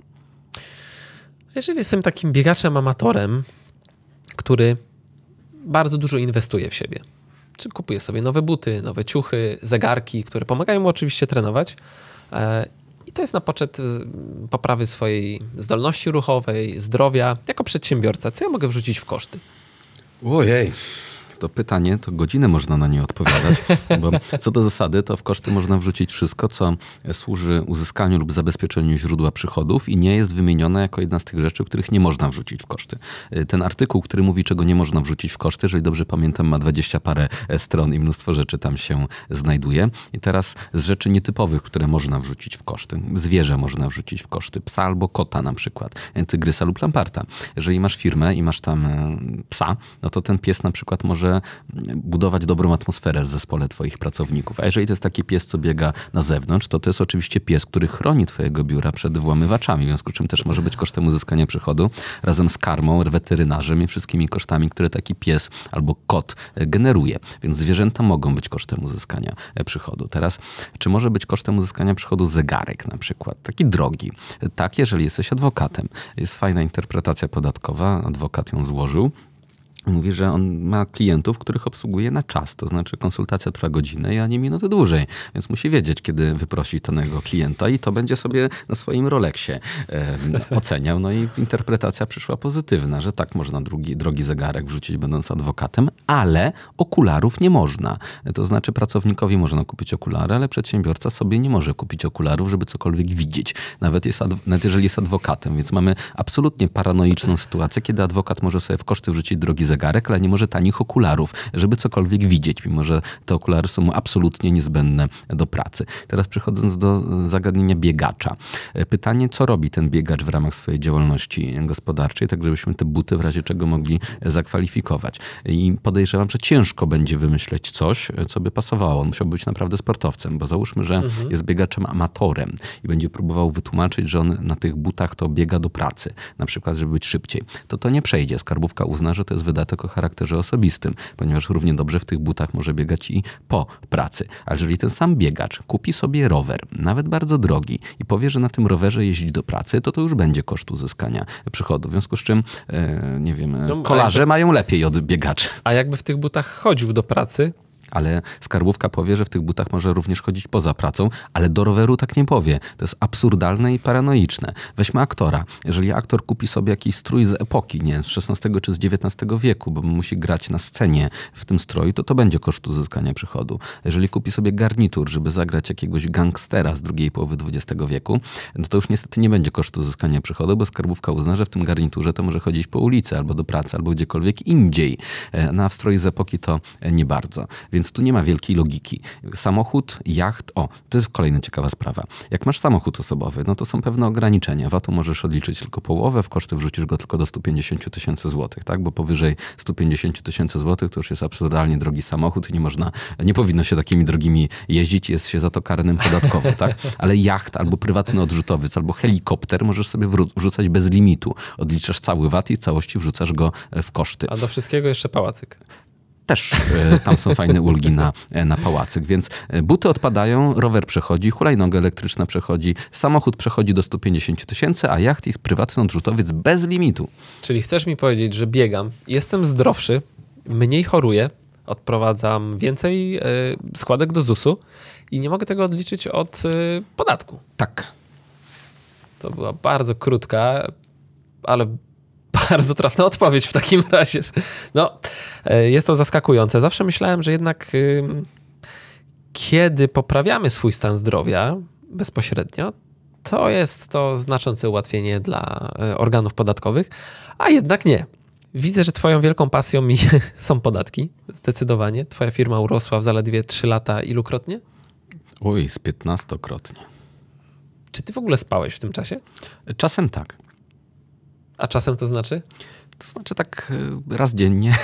Jeżeli jestem takim biegaczem amatorem, który bardzo dużo inwestuje w siebie, czy kupuje sobie nowe buty, nowe ciuchy, zegarki, które pomagają mu oczywiście trenować, e, i to jest na poczet poprawy swojej zdolności ruchowej, zdrowia. Jako przedsiębiorca, co ja mogę wrzucić w koszty? Ojej, to pytanie, to godzinę można na nie odpowiadać, bo co do zasady, to w koszty można wrzucić wszystko, co służy uzyskaniu lub zabezpieczeniu źródła przychodów i nie jest wymienione jako jedna z tych rzeczy, których nie można wrzucić w koszty. Ten artykuł, który mówi, czego nie można wrzucić w koszty, jeżeli dobrze pamiętam, ma dwadzieścia parę stron i mnóstwo rzeczy tam się znajduje. I teraz z rzeczy nietypowych, które można wrzucić w koszty. Zwierzę można wrzucić w koszty. Psa albo kota na przykład. Tygrysa lub lamparta. Jeżeli masz firmę i masz tam e, psa, no to ten pies na przykład może może budować dobrą atmosferę w zespole twoich pracowników. A jeżeli to jest taki pies, co biega na zewnątrz, to to jest oczywiście pies, który chroni twojego biura przed włamywaczami, w związku z czym też może być kosztem uzyskania przychodu razem z karmą, weterynarzem i wszystkimi kosztami, które taki pies albo kot generuje. Więc zwierzęta mogą być kosztem uzyskania przychodu. Teraz, czy może być kosztem uzyskania przychodu zegarek na przykład, taki drogi? Tak, jeżeli jesteś adwokatem. Jest fajna interpretacja podatkowa, adwokat ją złożył. Mówi, że on ma klientów, których obsługuje na czas, to znaczy konsultacja trwa godzinę, a nie minutę dłużej, więc musi wiedzieć, kiedy wyprosić danego klienta i to będzie sobie na swoim Rolexie e, oceniał. No i interpretacja przyszła pozytywna, że tak można drugi, drogi zegarek wrzucić będąc adwokatem, ale okularów nie można. To znaczy pracownikowi można kupić okulary, ale przedsiębiorca sobie nie może kupić okularów, żeby cokolwiek widzieć, nawet, jest, nawet jeżeli jest adwokatem, więc mamy absolutnie paranoiczną sytuację, kiedy adwokat może sobie w koszty wrzucić drogi zegarek, ale nie może tanich okularów, żeby cokolwiek widzieć, mimo że te okulary są mu absolutnie niezbędne do pracy. Teraz przechodząc do zagadnienia biegacza. Pytanie, co robi ten biegacz w ramach swojej działalności gospodarczej, tak żebyśmy te buty w razie czego mogli zakwalifikować. I podejrzewam, że ciężko będzie wymyśleć coś, co by pasowało. On musiał być naprawdę sportowcem, bo załóżmy, że mhm. jest biegaczem amatorem i będzie próbował wytłumaczyć, że on na tych butach to biega do pracy, na przykład, żeby być szybciej. To to nie przejdzie. Skarbówka uzna, że to jest wydatek o charakterze osobistym, ponieważ równie dobrze w tych butach może biegać i po pracy. Ale jeżeli ten sam biegacz kupi sobie rower, nawet bardzo drogi, i powie, że na tym rowerze jeździ do pracy, to to już będzie koszt uzyskania przychodu. W związku z czym, e, nie wiem, no, kolarze mają lepiej od biegaczy. A jakby w tych butach chodził do pracy, ale skarbówka powie, że w tych butach może również chodzić poza pracą, ale do roweru tak nie powie. To jest absurdalne i paranoiczne. Weźmy aktora. Jeżeli aktor kupi sobie jakiś strój z epoki, nie, z XVI czy z XIX wieku, bo musi grać na scenie w tym stroju, to to będzie koszt uzyskania przychodu. Jeżeli kupi sobie garnitur, żeby zagrać jakiegoś gangstera z drugiej połowy XX wieku, no to już niestety nie będzie kosztu uzyskania przychodu, bo skarbówka uzna, że w tym garniturze to może chodzić po ulicy albo do pracy, albo gdziekolwiek indziej. E, no a w stroju z epoki to nie bardzo. Więc tu nie ma wielkiej logiki. Samochód, jacht, o, to jest kolejna ciekawa sprawa. Jak masz samochód osobowy, no to są pewne ograniczenia. VAT-u możesz odliczyć tylko połowę, w koszty wrzucisz go tylko do 150 tysięcy złotych, tak? Bo powyżej 150 tysięcy złotych to już jest absurdalnie drogi samochód i nie można, nie powinno się takimi drogimi jeździć, jest się za to karnym podatkowo, tak? Ale jacht albo prywatny odrzutowiec, albo helikopter możesz sobie wrzucać bez limitu. Odliczasz cały VAT i w całości wrzucasz go w koszty. A do wszystkiego jeszcze pałacyk też e, tam są fajne ulgi na, e, na pałacyk, więc e, buty odpadają, rower przechodzi, hulajnoga elektryczna przechodzi, samochód przechodzi do 150 tysięcy, a jacht jest prywatny odrzutowiec bez limitu. Czyli chcesz mi powiedzieć, że biegam, jestem zdrowszy, mniej choruję, odprowadzam więcej składek do ZUS-u i nie mogę tego odliczyć od podatku. Tak. To była bardzo krótka, ale bardzo trafna odpowiedź w takim razie. No, e, jest to zaskakujące. Zawsze myślałem, że jednak kiedy poprawiamy swój stan zdrowia bezpośrednio, to jest to znaczące ułatwienie dla e, organów podatkowych, a jednak nie. Widzę, że Twoją wielką pasją mi są podatki. Zdecydowanie. Twoja firma urosła w zaledwie 3 lata ilukrotnie? Oj, z 15-krotnie. Czy Ty w ogóle spałeś w tym czasie? Czasem tak. A czasem to znaczy? To znaczy tak e, raz dziennie.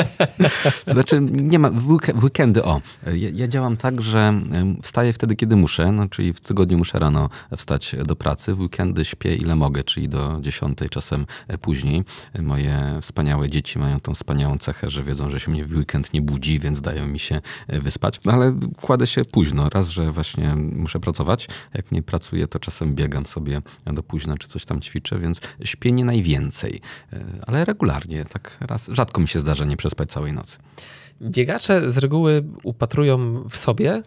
to znaczy nie ma, w, weekendy, o. Ja, ja, działam tak, że wstaję wtedy, kiedy muszę, no, czyli w tygodniu muszę rano wstać do pracy. W weekendy śpię ile mogę, czyli do dziesiątej, czasem e, później. Moje wspaniałe dzieci mają tą wspaniałą cechę, że wiedzą, że się mnie w weekend nie budzi, więc dają mi się e, wyspać. No, ale kładę się późno. Raz, że właśnie muszę pracować. Jak nie pracuję, to czasem biegam sobie do późna, czy coś tam ćwiczę, więc śpię nie najwięcej. E, ale regularnie, tak raz. Rzadko mi się zdarza nie przespać całej nocy. Biegacze z reguły upatrują w sobie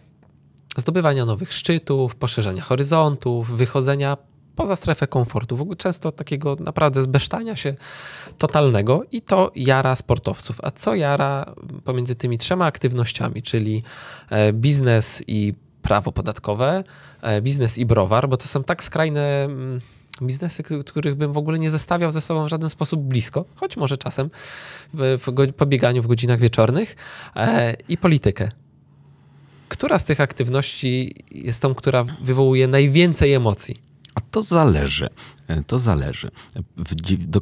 zdobywania nowych szczytów, poszerzania horyzontów, wychodzenia poza strefę komfortu, w ogóle często takiego naprawdę zbesztania się totalnego i to jara sportowców. A co jara pomiędzy tymi trzema aktywnościami, czyli e, biznes i prawo podatkowe, e, biznes i browar, bo to są tak skrajne mm, biznesy, których bym w ogóle nie zestawiał ze sobą w żaden sposób blisko, choć może czasem w, pobieganiu w godzinach wieczornych e, i politykę. Która z tych aktywności jest tą, która wywołuje najwięcej emocji? A to zależy. E, to zależy. W, do,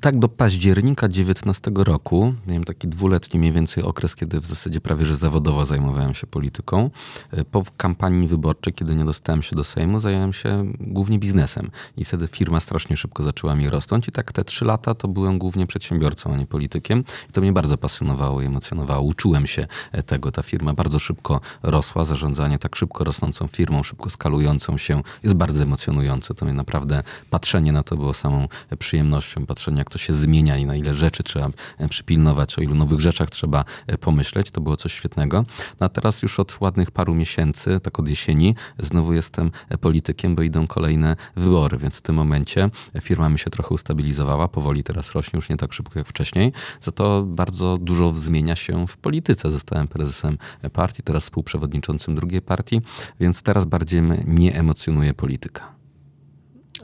tak do października 19 roku, miałem taki dwuletni mniej więcej okres, kiedy w zasadzie prawie że zawodowo zajmowałem się polityką. E, po kampanii wyborczej, kiedy nie dostałem się do Sejmu, zająłem się głównie biznesem i wtedy firma strasznie szybko zaczęła mi rosnąć i tak te trzy lata to byłem głównie przedsiębiorcą, a nie politykiem i to mnie bardzo pasjonowało i emocjonowało. Uczyłem się e, tego. Ta firma bardzo szybko rosła, zarządzanie tak szybko rosnącą firmą, szybko skalującą się jest bardzo emocjonujące. To mnie naprawdę patrzenie na to było samą przyjemnością, patrzenie patrzenie, jak to się zmienia i na ile rzeczy trzeba e, przypilnować, o ilu nowych rzeczach trzeba e, pomyśleć. To było coś świetnego. No a teraz już od ładnych paru miesięcy, tak od jesieni, znowu jestem e, politykiem, bo idą kolejne wybory, więc w tym momencie firma mi się trochę ustabilizowała, powoli teraz rośnie, już nie tak szybko jak wcześniej. Za to bardzo dużo zmienia się w polityce. Zostałem prezesem partii, teraz współprzewodniczącym drugiej partii, więc teraz bardziej mnie emocjonuje polityka.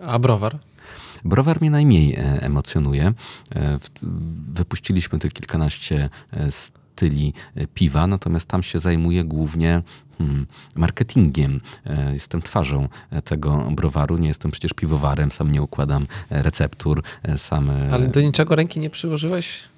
A browar? Browar mnie najmniej e, emocjonuje. E, wypuściliśmy tych kilkanaście styli piwa, natomiast tam się zajmuję głównie hmm, marketingiem. Jestem twarzą tego browaru, nie jestem przecież piwowarem, sam nie układam receptur, sam... Ale do niczego ręki nie przyłożyłeś?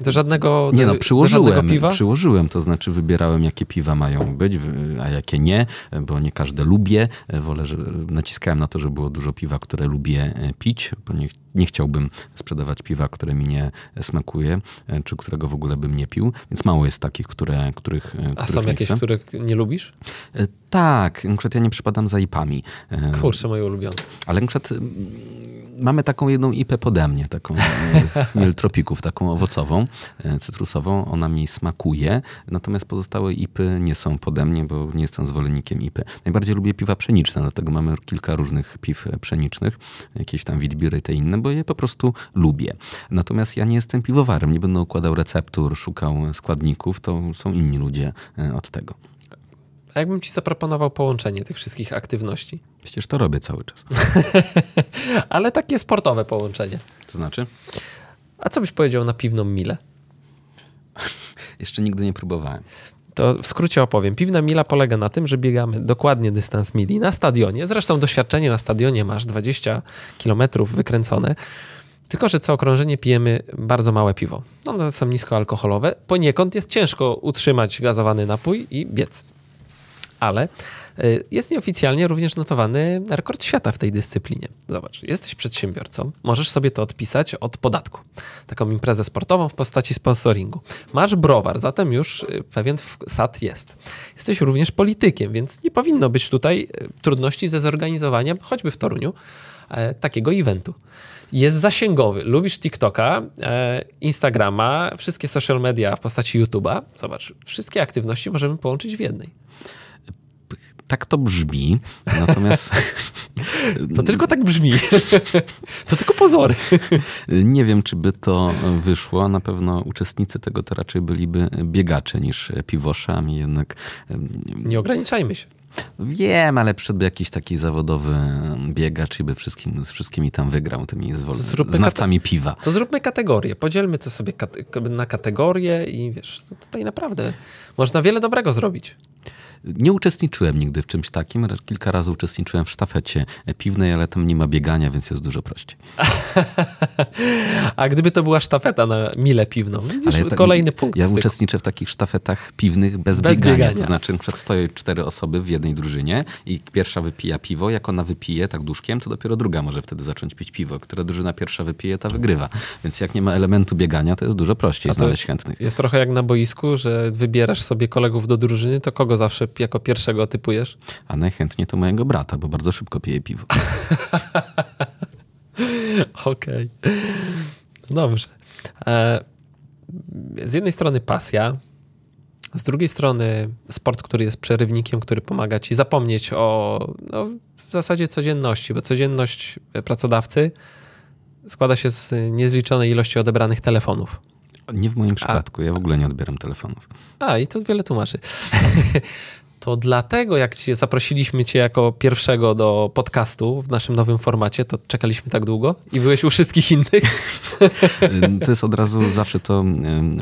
Do żadnego Nie no, przyłożyłem, piwa? przyłożyłem, to znaczy wybierałem, jakie piwa mają być, a jakie nie, bo nie każde lubię. Wolę, że naciskałem na to, żeby było dużo piwa, które lubię e, pić, bo nie, nie chciałbym sprzedawać piwa, które mi nie smakuje, e, czy którego w ogóle bym nie pił, więc mało jest takich, które, których, e, A są jakieś, chcę. których nie lubisz? Tak, na przykład ja nie przypadam za ipami. Kurczę, moje ulubione. Ale na przykład mamy taką jedną ipę pode mnie, taką miel tropików, taką owocową, e, cytrusową. Ona mi smakuje, natomiast pozostałe ipy nie są pode mnie, bo nie jestem zwolennikiem ipy. Najbardziej lubię piwa pszeniczne, dlatego mamy kilka różnych piw pszenicznych, jakieś tam Witbiry i te inne, bo je po prostu lubię. Natomiast ja nie jestem piwowarem, nie będę układał receptur, szukał składników, to są inni ludzie e, od tego. A jakbym ci zaproponował połączenie tych wszystkich aktywności? Przecież to robię cały czas. Ale takie sportowe połączenie. To znaczy? A co byś powiedział na piwną milę? Jeszcze nigdy nie próbowałem. To w skrócie opowiem. Piwna mila polega na tym, że biegamy dokładnie dystans mili na stadionie. Zresztą doświadczenie na stadionie masz 20 km wykręcone. Tylko, że co okrążenie pijemy bardzo małe piwo. One są niskoalkoholowe. Poniekąd jest ciężko utrzymać gazowany napój i biec ale y, jest nieoficjalnie również notowany rekord świata w tej dyscyplinie. Zobacz, jesteś przedsiębiorcą, możesz sobie to odpisać od podatku. Taką imprezę sportową w postaci sponsoringu. Masz browar, zatem już y, pewien sad jest. Jesteś również politykiem, więc nie powinno być tutaj y, trudności ze zorganizowaniem, choćby w Toruniu, e, takiego eventu. Jest zasięgowy. Lubisz TikToka, e, Instagrama, wszystkie social media w postaci YouTube'a. Zobacz, wszystkie aktywności możemy połączyć w jednej tak to brzmi, natomiast... To tylko tak brzmi. To tylko pozory. Nie wiem, czy by to wyszło. Na pewno uczestnicy tego to raczej byliby biegacze niż piwosze, a mi jednak... Nie ograniczajmy się. Wiem, ale przyszedłby jakiś taki zawodowy biegacz i by wszystkim, z wszystkimi tam wygrał, tymi znawcami piwa. To zróbmy kategorie. Podzielmy to sobie na kategorie i wiesz, tutaj naprawdę można wiele dobrego zrobić. Nie uczestniczyłem nigdy w czymś takim. Kilka razy uczestniczyłem w sztafecie piwnej, ale tam nie ma biegania, więc jest dużo prościej. A gdyby to była sztafeta na milę piwną? Widzisz, ja kolejny punkt. Ja uczestniczę w takich sztafetach piwnych bez, bez biegania. biegania. To znaczy, na stoją cztery osoby w jednej drużynie i pierwsza wypija piwo. Jak ona wypije tak duszkiem, to dopiero druga może wtedy zacząć pić piwo. Która drużyna pierwsza wypije, ta wygrywa. Więc jak nie ma elementu biegania, to jest dużo prościej znaleźć chętnych. Jest trochę jak na boisku, że wybierasz sobie kolegów do drużyny, to kogo zawsze jako pierwszego typujesz? A najchętniej to mojego brata, bo bardzo szybko pije piwo. Okej. Okay. Dobrze. E, z jednej strony pasja, z drugiej strony sport, który jest przerywnikiem, który pomaga ci zapomnieć o no, w zasadzie codzienności, bo codzienność pracodawcy składa się z niezliczonej ilości odebranych telefonów. Nie w moim przypadku, A. ja w ogóle nie odbieram telefonów. A, i to wiele tłumaczy. to dlatego jak cię zaprosiliśmy cię jako pierwszego do podcastu w naszym nowym formacie, to czekaliśmy tak długo i byłeś u wszystkich innych. To jest od razu, zawsze to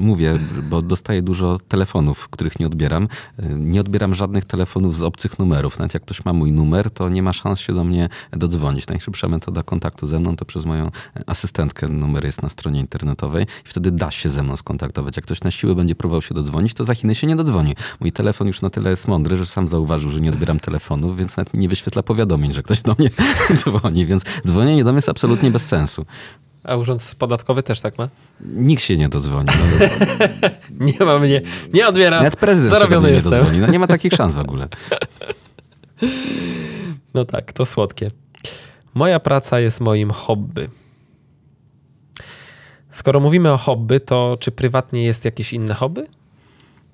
mówię, bo dostaję dużo telefonów, których nie odbieram. Nie odbieram żadnych telefonów z obcych numerów. Nawet jak ktoś ma mój numer, to nie ma szans się do mnie dodzwonić. Najszybsza metoda kontaktu ze mną to przez moją asystentkę. Numer jest na stronie internetowej i wtedy da się ze mną skontaktować. Jak ktoś na siłę będzie próbował się dodzwonić, to za Chiny się nie dodzwoni. Mój telefon już na tyle jest mądry, mądry, że sam zauważył, że nie odbieram telefonów, więc nawet mi nie wyświetla powiadomień, że ktoś do mnie dzwoni, więc dzwonienie do mnie jest absolutnie bez sensu. A urząd podatkowy też tak ma? Nikt się nie dodzwoni. No, nie ma mnie, nie odbieram. Nawet prezydent Zarobiony się nie dodzwoni. No, nie ma takich szans w ogóle. No tak, to słodkie. Moja praca jest moim hobby. Skoro mówimy o hobby, to czy prywatnie jest jakieś inne hobby?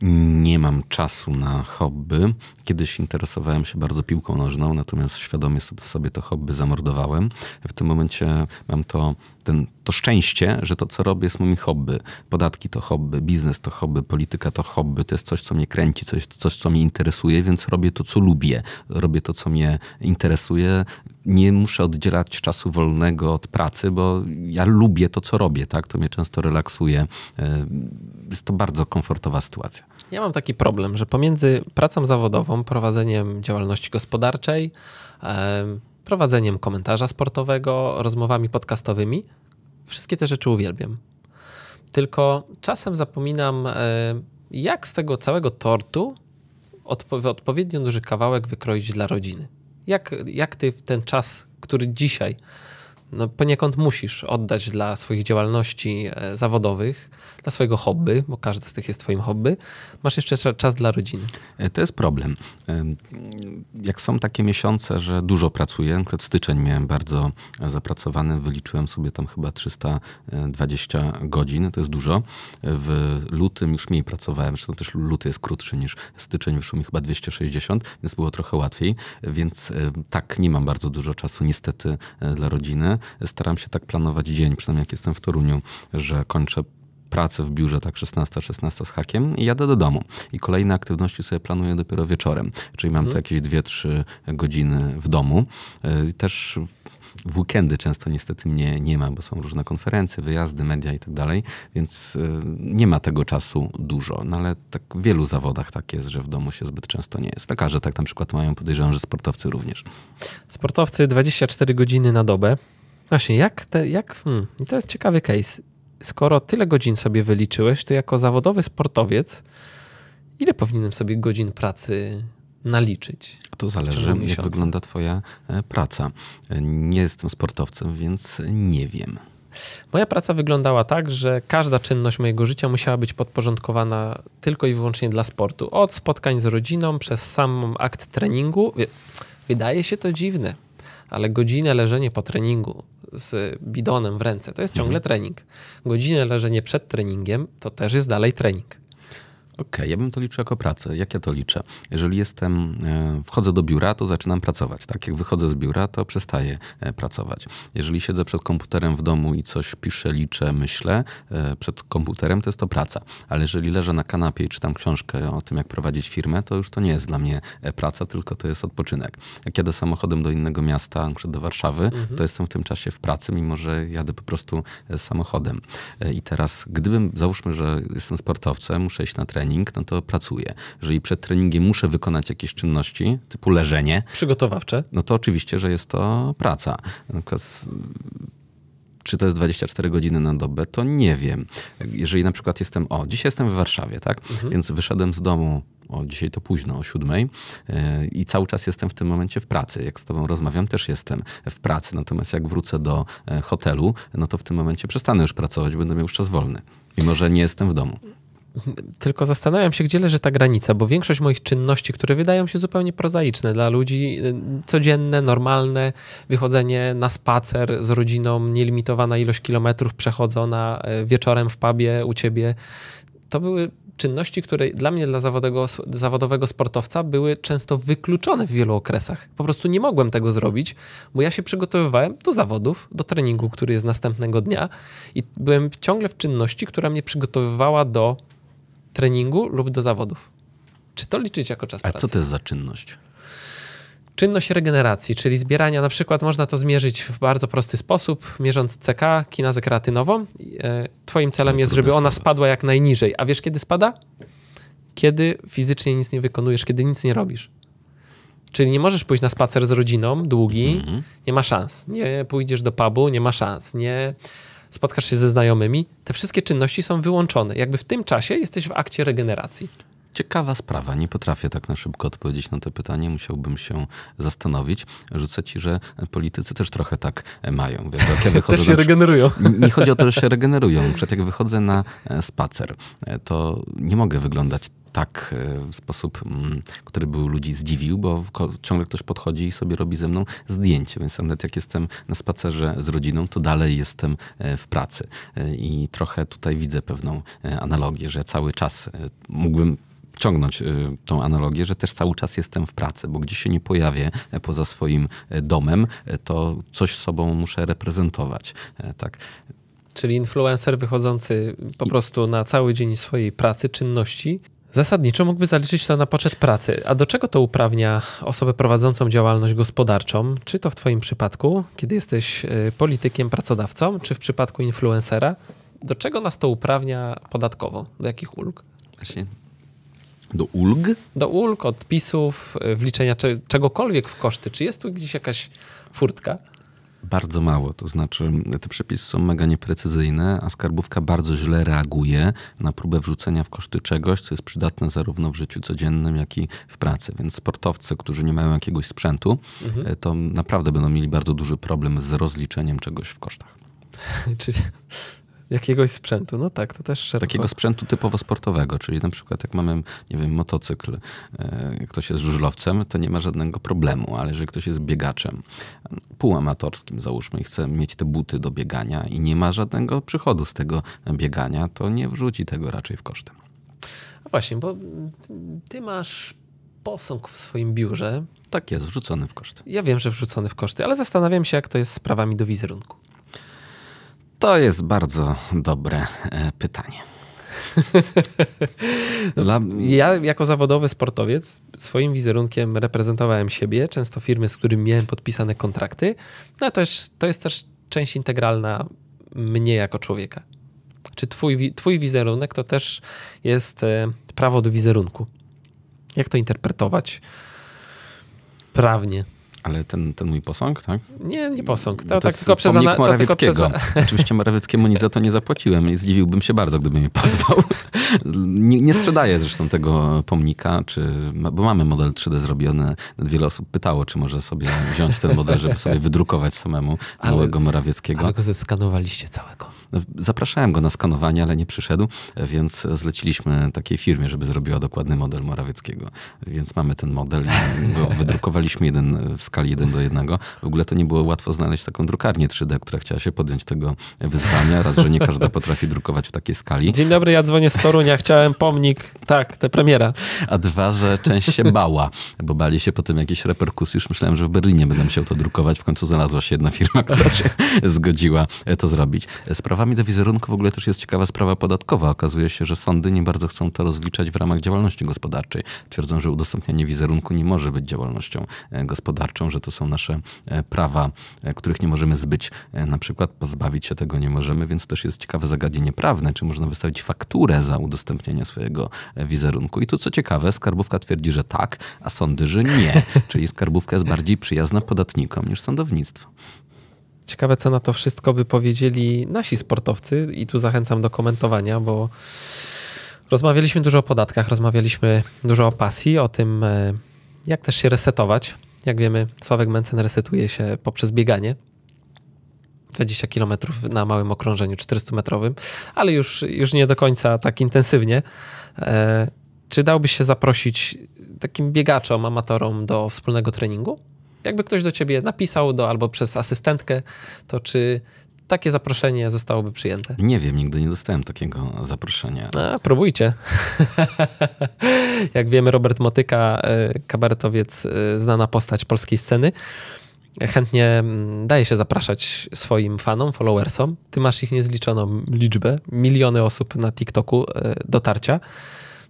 Nie mam czasu na hobby. Kiedyś interesowałem się bardzo piłką nożną, natomiast świadomie w sobie to hobby zamordowałem. W tym momencie mam to, ten, to szczęście, że to, co robię, jest moim hobby. Podatki to hobby, biznes to hobby, polityka to hobby. To jest coś, co mnie kręci, coś, coś co mnie interesuje, więc robię to, co lubię. Robię to, co mnie interesuje. Nie muszę oddzielać czasu wolnego od pracy, bo ja lubię to, co robię. Tak? To mnie często relaksuje. E, jest to bardzo komfortowa sytuacja. Ja mam taki problem, że pomiędzy pracą zawodową, prowadzeniem działalności gospodarczej, prowadzeniem komentarza sportowego, rozmowami podcastowymi, wszystkie te rzeczy uwielbiam. Tylko czasem zapominam, jak z tego całego tortu odpowiednio duży kawałek wykroić dla rodziny. Jak, jak ty ten czas, który dzisiaj no poniekąd musisz oddać dla swoich działalności e, zawodowych, dla swojego hobby, bo każdy z tych jest twoim hobby, masz jeszcze czas dla rodziny. E, to jest problem. E, jak są takie miesiące, że dużo pracuję, na przykład styczeń miałem bardzo zapracowany, wyliczyłem sobie tam chyba 320 godzin, to jest dużo. W lutym już mniej pracowałem, zresztą też luty jest krótszy niż styczeń, wyszło mi chyba 260, więc było trochę łatwiej, więc tak, nie mam bardzo dużo czasu niestety dla rodziny staram się tak planować dzień, przynajmniej jak jestem w Toruniu, że kończę pracę w biurze tak 16-16 z hakiem i jadę do domu. I kolejne aktywności sobie planuję dopiero wieczorem. Czyli mam mhm. to jakieś 2-3 godziny w domu. Y, też w weekendy często niestety mnie nie ma, bo są różne konferencje, wyjazdy, media i tak dalej, więc y, nie ma tego czasu dużo. No ale tak w wielu zawodach tak jest, że w domu się zbyt często nie jest. Lekarze tak na przykład mają, podejrzewam, że sportowcy również. Sportowcy 24 godziny na dobę. Właśnie, jak, te, jak hmm, to jest ciekawy case. Skoro tyle godzin sobie wyliczyłeś, to jako zawodowy sportowiec, ile powinienem sobie godzin pracy naliczyć? A to zależy, jak wygląda Twoja e, praca. Nie jestem sportowcem, więc nie wiem. Moja praca wyglądała tak, że każda czynność mojego życia musiała być podporządkowana tylko i wyłącznie dla sportu. Od spotkań z rodziną, przez sam akt treningu. Wydaje się to dziwne, ale godzinę leżenie po treningu z bidonem w ręce to jest ciągle mhm. trening. Godzinę leżenie przed treningiem to też jest dalej trening. Okej, okay, ja bym to liczył jako pracę. Jak ja to liczę? Jeżeli jestem, e, wchodzę do biura, to zaczynam pracować. Tak jak wychodzę z biura, to przestaję e, pracować. Jeżeli siedzę przed komputerem w domu i coś piszę, liczę, myślę e, przed komputerem, to jest to praca. Ale jeżeli leżę na kanapie i czytam książkę o tym, jak prowadzić firmę, to już to nie jest dla mnie praca, tylko to jest odpoczynek. Jak jadę samochodem do innego miasta, np. do Warszawy, mhm. to jestem w tym czasie w pracy, mimo że jadę po prostu samochodem. I teraz, gdybym, załóżmy, że jestem sportowcem, muszę iść na trening, trening, no to pracuję. Jeżeli przed treningiem muszę wykonać jakieś czynności, typu leżenie. Przygotowawcze. No to oczywiście, że jest to praca. czy to jest 24 godziny na dobę, to nie wiem. Jeżeli na przykład jestem, o, dzisiaj jestem w Warszawie, tak? Mhm. Więc wyszedłem z domu o dzisiaj to późno, o siódmej e, i cały czas jestem w tym momencie w pracy. Jak z tobą rozmawiam, też jestem w pracy. Natomiast jak wrócę do e, hotelu, no to w tym momencie przestanę już pracować, będę miał już czas wolny, mimo że nie jestem w domu. Tylko zastanawiam się, gdzie leży ta granica, bo większość moich czynności, które wydają się zupełnie prozaiczne dla ludzi, y, codzienne, normalne, wychodzenie na spacer z rodziną, nielimitowana ilość kilometrów przechodzona y, wieczorem w pubie u ciebie, to były czynności, które dla mnie, dla zawodowego, zawodowego sportowca, były często wykluczone w wielu okresach. Po prostu nie mogłem tego zrobić, bo ja się przygotowywałem do zawodów, do treningu, który jest następnego dnia i byłem ciągle w czynności, która mnie przygotowywała do treningu lub do zawodów. Czy to liczyć jako czas A pracy? co to jest za czynność? Czynność regeneracji, czyli zbierania, na przykład można to zmierzyć w bardzo prosty sposób, mierząc CK, kinazę kreatynową. E, twoim celem jest, żeby ona spadła jak najniżej. A wiesz, kiedy spada? Kiedy fizycznie nic nie wykonujesz, kiedy nic nie robisz. Czyli nie możesz pójść na spacer z rodziną długi, mm -hmm. nie ma szans. Nie pójdziesz do pubu, nie ma szans. Nie spotkasz się ze znajomymi, te wszystkie czynności są wyłączone. Jakby w tym czasie jesteś w akcie regeneracji. Ciekawa sprawa. Nie potrafię tak na szybko odpowiedzieć na to pytanie. Musiałbym się zastanowić. Rzucę ci, że politycy też trochę tak mają. Wiesz, jak ja wychodzę też się na... regenerują. Nie chodzi o to, że się regenerują. Przed jak wychodzę na e, spacer, e, to nie mogę wyglądać tak e, w sposób, mm, który był ludzi zdziwił, bo ciągle ktoś podchodzi i sobie robi ze mną zdjęcie, więc nawet jak jestem na spacerze z rodziną, to dalej jestem e, w pracy. E, I trochę tutaj widzę pewną analogię, że cały czas mógłbym ciągnąć tą analogię, że też cały czas jestem w pracy, bo gdzieś się nie pojawię poza swoim domem, to coś sobą muszę reprezentować. Tak. Czyli influencer wychodzący po prostu na cały dzień swojej pracy, czynności, Zasadniczo mógłby zaliczyć to na poczet pracy. A do czego to uprawnia osobę prowadzącą działalność gospodarczą? Czy to w Twoim przypadku, kiedy jesteś y, politykiem, pracodawcą, czy w przypadku influencera? Do czego nas to uprawnia podatkowo? Do jakich ulg? Właśnie. Do ulg? Do ulg, odpisów, y, wliczenia czegokolwiek w koszty. Czy jest tu gdzieś jakaś furtka? Bardzo mało, to znaczy te przepisy są mega nieprecyzyjne, a skarbówka bardzo źle reaguje na próbę wrzucenia w koszty czegoś, co jest przydatne zarówno w życiu codziennym, jak i w pracy. Więc sportowcy, którzy nie mają jakiegoś sprzętu, mhm. E, to naprawdę będą mieli bardzo duży problem z rozliczeniem czegoś w kosztach. Czyli Jakiegoś sprzętu, no tak, to też szeroko. Takiego sprzętu typowo sportowego, czyli na przykład jak mamy, nie wiem, motocykl, e, jak ktoś jest żużlowcem, to nie ma żadnego problemu, ale jeżeli ktoś jest biegaczem półamatorskim, załóżmy, i chce mieć te buty do biegania i nie ma żadnego przychodu z tego biegania, to nie wrzuci tego raczej w koszty. A właśnie, bo ty masz posąg w swoim biurze. Tak jest, wrzucony w koszty. Ja wiem, że wrzucony w koszty, ale zastanawiam się, jak to jest z prawami do wizerunku. To jest bardzo dobre e, pytanie. Dla... Ja jako zawodowy sportowiec swoim wizerunkiem reprezentowałem siebie, często firmy, z którymi miałem podpisane kontrakty, no to jest, to jest też część integralna mnie jako człowieka. Czy twój, twój wizerunek to też jest e, prawo do wizerunku? Jak to interpretować prawnie? Ale ten, ten mój posąg, tak? Nie, nie posąg. To, to tak tylko przez, ana, to tylko przez... Oczywiście Morawieckiemu nic za to nie zapłaciłem i zdziwiłbym się bardzo, gdyby mnie pozwał. nie, nie sprzedaję zresztą tego pomnika, czy, bo mamy model 3D zrobiony. Wiele osób pytało, czy może sobie wziąć ten model, żeby sobie wydrukować samemu ale, małego Morawieckiego. Ale go zeskanowaliście całego. Zapraszałem go na skanowanie, ale nie przyszedł, więc zleciliśmy takiej firmie, żeby zrobiła dokładny model Morawieckiego. Więc mamy ten model i wydrukowaliśmy jeden w skali 1 do 1. W ogóle to nie było łatwo znaleźć taką drukarnię 3D, która chciała się podjąć tego wyzwania. Raz, że nie każda potrafi drukować w takiej skali. Dzień dobry, ja dzwonię z Torunia, chciałem pomnik. Tak, te premiera. A dwa, że część się bała, bo bali się potem jakieś reperkusje. Już myślałem, że w Berlinie będę musiał to drukować. W końcu znalazła się jedna firma, która się zgodziła to zrobić. Sprawami do wizerunku w ogóle też jest ciekawa sprawa podatkowa. Okazuje się, że sądy nie bardzo chcą to rozliczać w ramach działalności gospodarczej. Twierdzą, że udostępnianie wizerunku nie może być działalnością gospodarczą że to są nasze e, prawa, e, których nie możemy zbyć. E, na przykład pozbawić się tego nie możemy, więc też jest ciekawe zagadnienie prawne, czy można wystawić fakturę za udostępnienie swojego wizerunku. I tu co ciekawe, skarbówka twierdzi, że tak, a sądy, że nie. Czyli skarbówka jest bardziej przyjazna podatnikom niż sądownictwo. Ciekawe, co na to wszystko by powiedzieli nasi sportowcy, i tu zachęcam do komentowania, bo rozmawialiśmy dużo o podatkach, rozmawialiśmy dużo o pasji, o tym, jak też się resetować. Jak wiemy, Sławek Mencen resetuje się poprzez bieganie. 20 km na małym okrążeniu 400-metrowym, ale już, już nie do końca tak intensywnie. E, czy dałbyś się zaprosić takim biegaczom, amatorom do wspólnego treningu? Jakby ktoś do ciebie napisał do, albo przez asystentkę, to czy takie zaproszenie zostałoby przyjęte? Nie wiem, nigdy nie dostałem takiego zaproszenia. A, próbujcie. Jak wiemy, Robert Motyka, e, kabaretowiec, e, znana postać polskiej sceny, chętnie mm, daje się zapraszać swoim fanom, followersom. Ty masz ich niezliczoną liczbę, miliony osób na TikToku e, dotarcia.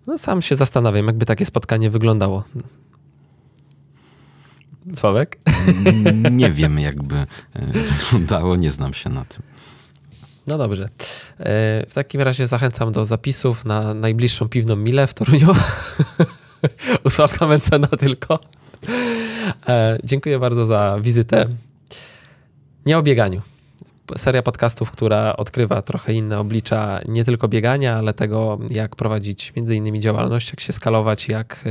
No, sam się zastanawiam, jakby takie spotkanie wyglądało. Sławek? Nie wiem, jakby e, wyglądało, nie znam się na tym. No dobrze. E, w takim razie zachęcam do zapisów na najbliższą piwną milę w Toruniu. U Sławka Mencena tylko. E, dziękuję bardzo za wizytę. Nie o bieganiu. Seria podcastów, która odkrywa trochę inne oblicza nie tylko biegania, ale tego, jak prowadzić między innymi działalność, jak się skalować, jak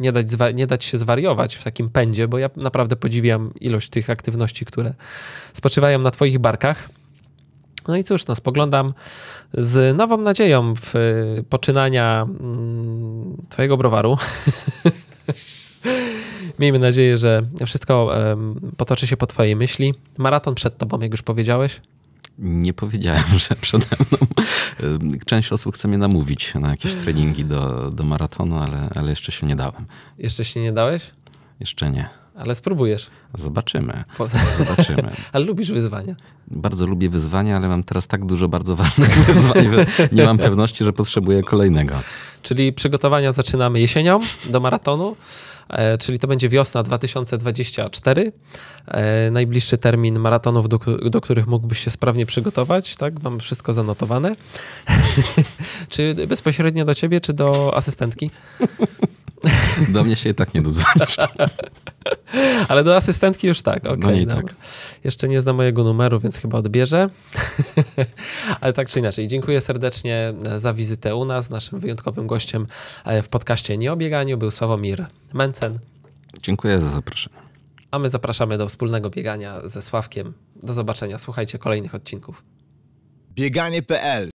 nie dać, nie dać się zwariować w takim pędzie, bo ja naprawdę podziwiam ilość tych aktywności, które spoczywają na Twoich barkach. No i cóż, no, spoglądam z nową nadzieją w y, poczynania mm, Twojego browaru. Miejmy nadzieję, że wszystko potoczy się po Twojej myśli. Maraton przed Tobą, jak już powiedziałeś. Nie powiedziałem, że przede mną. Część osób chce mnie namówić na jakieś treningi do, do maratonu, ale, ale jeszcze się nie dałem. Jeszcze się nie dałeś? Jeszcze nie. Ale spróbujesz. Zobaczymy. Zobaczymy. ale lubisz wyzwania? Bardzo lubię wyzwania, ale mam teraz tak dużo bardzo ważnych wyzwań, że nie mam pewności, że potrzebuję kolejnego. Czyli przygotowania zaczynamy jesienią do maratonu. E, czyli to będzie wiosna 2024. E, najbliższy termin maratonów, do, do których mógłbyś się sprawnie przygotować, tak? Mam wszystko zanotowane. czy bezpośrednio do ciebie, czy do asystentki? Do mnie się i tak nie dodzwonisz. Ale do asystentki już tak, okej. Okay, no tak. Jeszcze nie znam mojego numeru, więc chyba odbierze. Ale tak czy inaczej, dziękuję serdecznie za wizytę u nas. Naszym wyjątkowym gościem w podcaście Nieobieganiu był Sławomir Mencen. Dziękuję za zaproszenie. A my zapraszamy do wspólnego biegania ze Sławkiem. Do zobaczenia. Słuchajcie kolejnych odcinków. Bieganie.pl